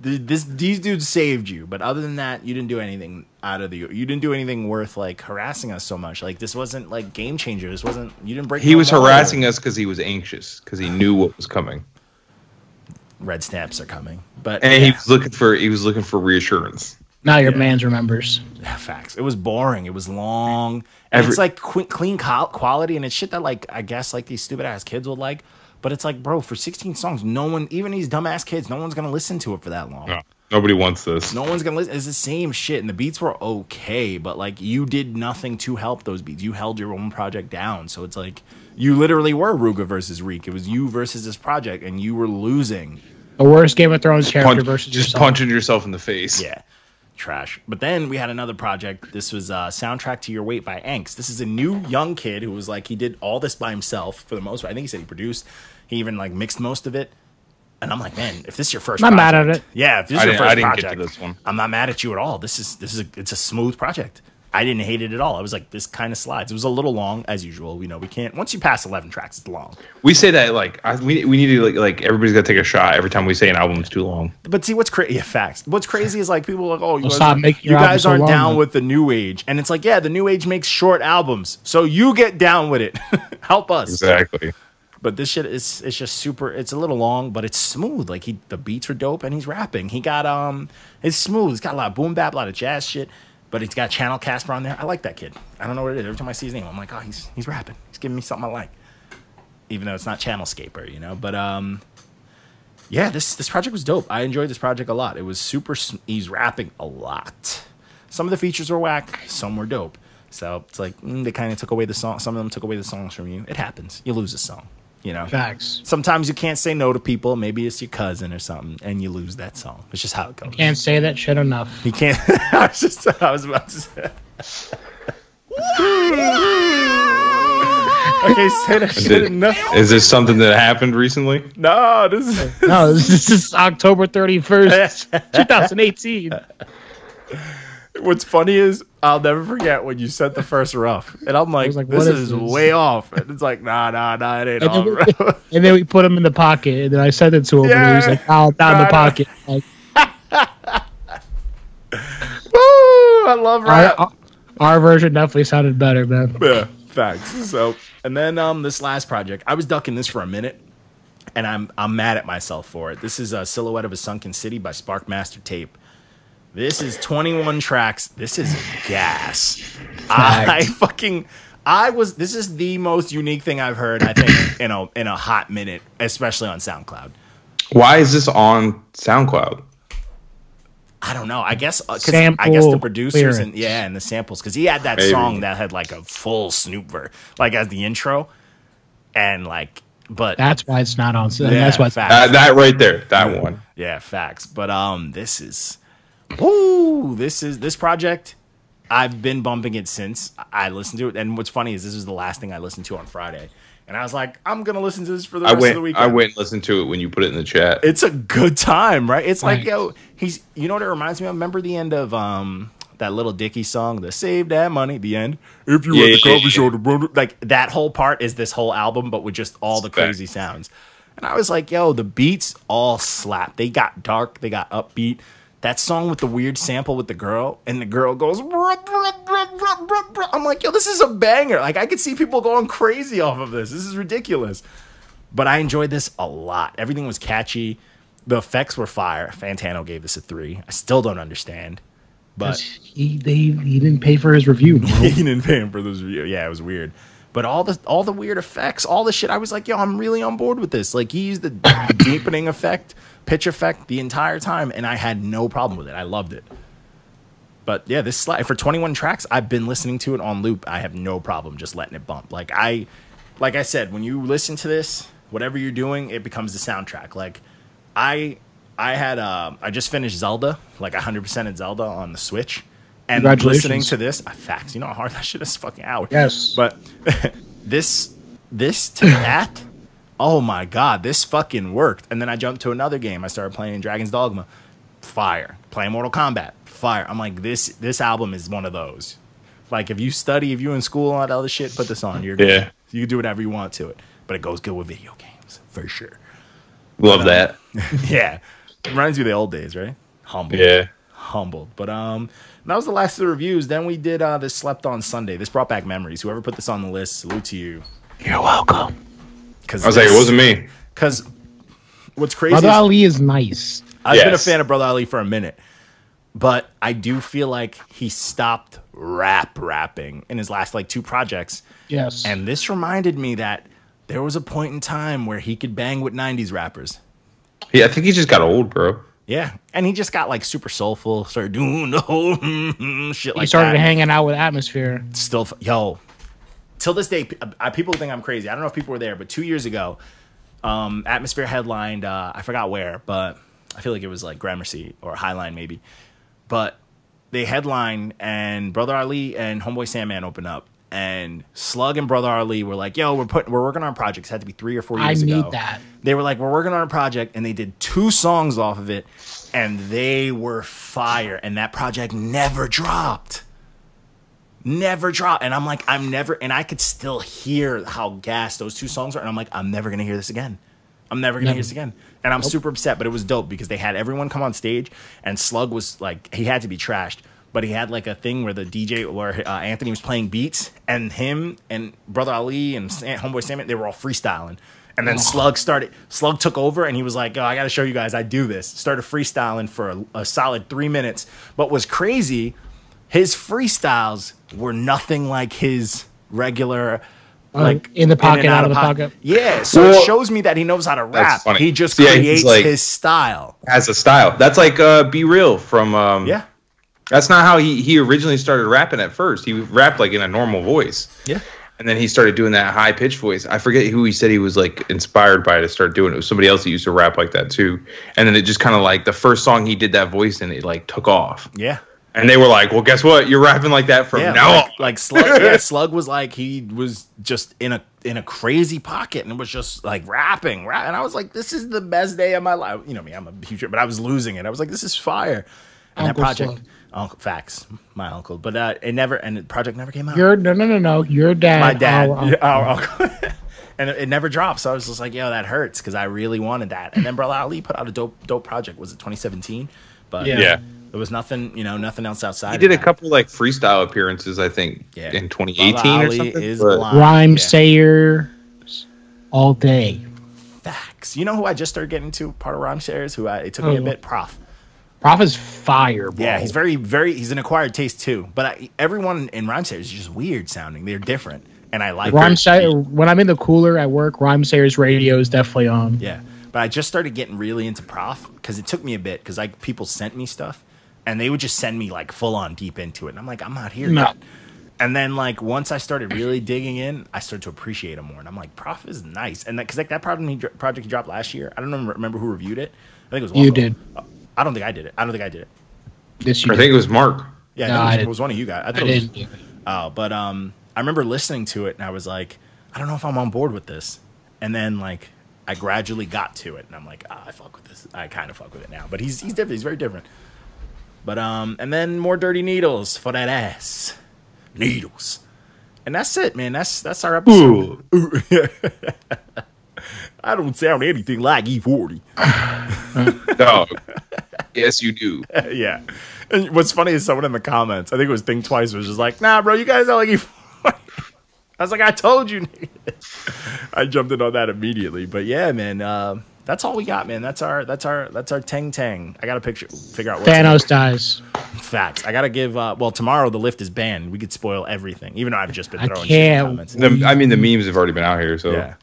this, these dudes saved you, but other than that, you didn't do anything out of the. You didn't do anything worth like harassing us so much. Like this wasn't like game changer. This wasn't. You didn't break. He was harassing us because he was anxious because he knew what was coming, Red stamps are coming, but and yeah, he was looking for he was looking for reassurance. Now your Yeah. man's remembers. yeah, facts. It was boring. It was long. Every- it's like qu- clean co- quality, and it's shit that like I guess like these stupid ass kids would like. But it's like, bro, for 16 songs, no one, even these dumbass kids, no one's gonna listen to it for that long. No. Nobody wants this. No one's gonna listen. It's the same shit, and the beats were okay, but like you did nothing to help those beats. You held your own project down, so it's like you literally were Ruga versus Reiq. It was you versus this project, and you were losing. The worst Game of Thrones character Punch- versus just yourself. punching yourself in the face. Yeah, trash. But then we had another project. This was uh, soundtrack to Your Wait by ANGX. This is a new young kid who was like he did all this by himself for the most part. I think he said he produced. He even like mixed most of it. And I'm like, man, if this is your first, I'm not mad at it. Yeah, if this is I your didn't- first I didn't get to project, this one. I'm not mad at you at all. This is this is a, it's a smooth project. I didn't hate it at all. I was like, this kind of slides. It was a little long, as usual. We know we can't. Once you pass 11 tracks, it's long. We say that like I, we we need to like like everybody's got to take a shot every time we say an album's too long. But see, what's crazy? Yeah, facts. What's crazy is like people are like, oh, you Well, guys, stop you guys aren't long, down then. with the new age, and it's like, yeah, the new age makes short albums, so you get down with it. Help us. Exactly. But this shit is it's just super. It's a little long, but it's smooth. Like he, the beats are dope, and he's rapping. He got um, it's smooth. He's got a lot of boom bap, a lot of jazz shit. But he's got Channel Casper on there. I like that kid. I don't know what it is. Every time I see his name, I'm like, oh, he's he's rapping. He's giving me something I like, even though it's not Channel Scaper, you know. But um, yeah, this this project was dope. I enjoyed this project a lot. It was super. He's rapping a lot. Some of the features were whack. Some were dope. So it's like mm, they kind of took away the song. Some of them took away the songs from you. It happens. You lose a song. You know. Facts. Sometimes you can't say no to people. Maybe it's your cousin or something, and you lose that song. It's just how it goes. You can't say that shit enough. You can't. I was just. I was about to say. okay, say that shit Did- enough. Is this something that happened recently? No, this is. No, this, this is October 31st, 2018. What's funny is I'll never forget when you sent the first rough, and I'm like, like, "This is, is this? way off." And it's like, "Nah, nah, nah, it ain't And off." then, we, bro." and then we put him in the pocket, and then I sent it to him, and he was like, "Oh, down Nah, the nah. pocket." Like, Woo! I love rap. our, our version definitely sounded better, man. Yeah, facts. So, and then um, this last project, I was ducking this for a minute, and I'm I'm mad at myself for it. This is a silhouette of a Sunkken City by Spark Master Tape. This is 21 tracks. This is gas. I fucking I was. This is the most unique thing I've heard. I think in a in a hot minute, especially on SoundCloud. Why is this on SoundCloud? I don't know. I guess because I guess the producers and yeah, and the samples because he had that Maybe. song that had like a full Snoop ver, like as the intro, and like, but That's why it's not on. yeah, that's why it's facts. Uh, that right there, that one. yeah, facts. But um, this is, woo, this is this project. I've been bumping it since I listened to it, and what's funny is this is the last thing I listened to on Friday, and I was like, I'm gonna listen to this for the I rest went. of the weekend. I went and listened to it when you put it in the chat. it's a good time, right? It's like, Right. yo, he's you know what it reminds me of? Remember the end of um that little Dicky song, the Save That Money, the end. If you Yeah, at the yeah, coffee yeah. show to like that whole part is this whole album, but with just all the crazy sounds. And I was like, yo, the beats all slap. They got dark, they got upbeat. That song with the weird sample with the girl, and the girl goes. I'm like, yo, this is a banger. Like I could see people going crazy off of this. This is ridiculous but I enjoyed this a lot. Everything was catchy. The effects were fire. Fantano gave this a three. I still don't understand, but he they he didn't pay for his review. He didn't pay him for those review. Yeah, it was weird. But all the all the weird effects, all the shit, I was like, yo, I'm really on board with this. Like he used the deepening effect, pitch effect the entire time, and I had no problem with it. I loved it. But yeah, this slide for 21 tracks, I've been listening to it on loop. I have no problem just letting it bump. Like I, like I said, when you listen to this, whatever you're doing, it becomes the soundtrack. Like I, I had, uh, I just finished Zelda, like 100% of Zelda on the Switch, and listening to this, uh, facts. You know how hard that shit is, fucking hour. Yes. But this, this to that, oh my god, this fucking worked. And then I jumped to another game. I started playing Dragon's Dogma, fire. Playing Mortal Kombat, fire. I'm like, this, this album is one of those. Like if you study, if you're in school, all that other shit, put this on. You're good. Yeah. You can do whatever you want to it, but it goes good with video games for sure. Love that. yeah, reminds you of the old days, right? Humble Yeah. humbled. But um, that was the last of the reviews. Then we did uh, this slept on Sunday. This brought back memories. Whoever put this on the list, salute to you. You're welcome. Because I was like, it wasn't me. Because what's crazy? Brother is- Ali is nice. I've been a fan of Brother Ali for a minute, but I do feel like he stopped rap rapping in his last like two projects. Yes. And this reminded me that there was a point in time where he could bang with 90s rappers. Yeah, I think he just got old, bro. Yeah, and he just got like super soulful, started doing the whole shit like he started that. hanging out with Atmosphere. Still, yo, till this day, uh, people think I'm crazy. I don't know if people were there, but two years ago, um, Atmosphere headlined. Uh, I forgot where, but I feel like it was like Gramercy or Highline maybe. But they headlined, and Brother Ali and Homeboy Sandman opened up. And Slug and Brother Ali were like, "Yo, we're putting, we're working on projects. It had to be three or four years I years need ago. that. They were like, we're working on a project, and they did two songs off of it, and they were fire. And that project never dropped never drop. And I'm like, I'm never, and I could still hear how gassed those two songs are. And I'm like, I'm never gonna hear this again. I'm never gonna Never. hear this again. And I'm super upset, but it was dope because they had everyone come on stage, and Slug was like, he had to be trashed. But he had like a thing where the DJ, where uh, Anthony was playing beats, and him and Brother Ali and Sam, Homeboy Sam, they were all freestyling. And then Slug started. Slug took over, and he was like, "Oh, I got to show you guys, I do this." Started freestyling for a, a solid three minutes. But was crazy his freestyles were nothing like his regular like Uh, in the pocket, and out of the pocket. Yeah, so Well, it shows me that he knows how to rap. funny. He just Yeah, he's creates like- his style. Has a style. That's like uh, B-Real from. Um, Yeah. That's not how he, he originally started rapping at first. He rapped like in a normal voice. Yeah. And then he started doing that high pitched voice. I forget who he said he was like inspired by to start doing it. It was somebody else that used to rap like that too. And then it just kind of like the first song he did that voice in, it like took off. Yeah. And they were like, "Well, guess what? You're rapping like that from Yeah, now like, on." like Slug. Yeah, Slug was like he was just in a in a crazy pocket and was just like rapping, rap. And I was like, "This is the best day of my life." You know me, I'm a huge, but I was losing it. I was like, "This is fire." And Uncle that project, Slug. Uncle Facts, my uncle, but uh, it never and the project never came out. Your no no no no. Your dad. my dad, our yeah, our uncle. and it, it never dropped. So I was just like, "Yo, that hurts," because I really wanted that. And then Brother Ali put out a dope dope project. Was it 2017? But Yeah. Yeah. There was nothing, you know, nothing else outside. He of did a couple like freestyle appearances, I think, Yeah. in Brother 2018 or something. is but- blind. Rhyme Yeah. sayers all day. Facts. You know who I just started getting into part of Rhymesayers? Who I, it took me a bit. Prof. Prof is fire, bro. Yeah, he's very, very. He's an acquired taste too. But I, everyone in Rhymesayers is just weird sounding. They're different, and I like Rhyme it. when I'm in the cooler at work, Rhymesayers radio is definitely on. Yeah, but I just started getting really into prof because it took me a bit because like people sent me stuff, and they would just send me like full on deep into it, and I'm like, I'm not here No. yet. And then like once I started really digging in, I started to appreciate him more, and I'm like, prof is nice, and because like that project he, project he dropped last year, I don't remember, remember who reviewed it. I think it was You Waldo. did. I don't think I did it. I don't think I did it. This you I think it was Mark. Yeah, No, I I think it, was, didn't. it was one of you guys. I I it was, didn't. do it. Oh, but um, I remember listening to it and I was like, I don't know if I'm on board with this. And then like I gradually got to it and I'm like, ah, I fuck with this. I kind of fuck with it now. But he's he's different. He's very different. But um, and then more dirty needles for that ass, needles, and that's it, man. That's that's our episode. I don't sound anything like E E40. Dog. yes, you do. yeah. And what's funny is someone in the comments, I think it was Think Twice, was just like, nah, bro, you guys sound like you. I was like, I told you. I jumped in on that immediately. But yeah, man, uh, that's all we got, man. That's our that's our that's our tang tang. I gotta picture figure out what's Thanos dies. facts. I gotta give uh well tomorrow the lift is banned. We could spoil everything. Even though I've just been I throwing shit in can't. comments. The, I mean, the memes have already been out here, so Yeah.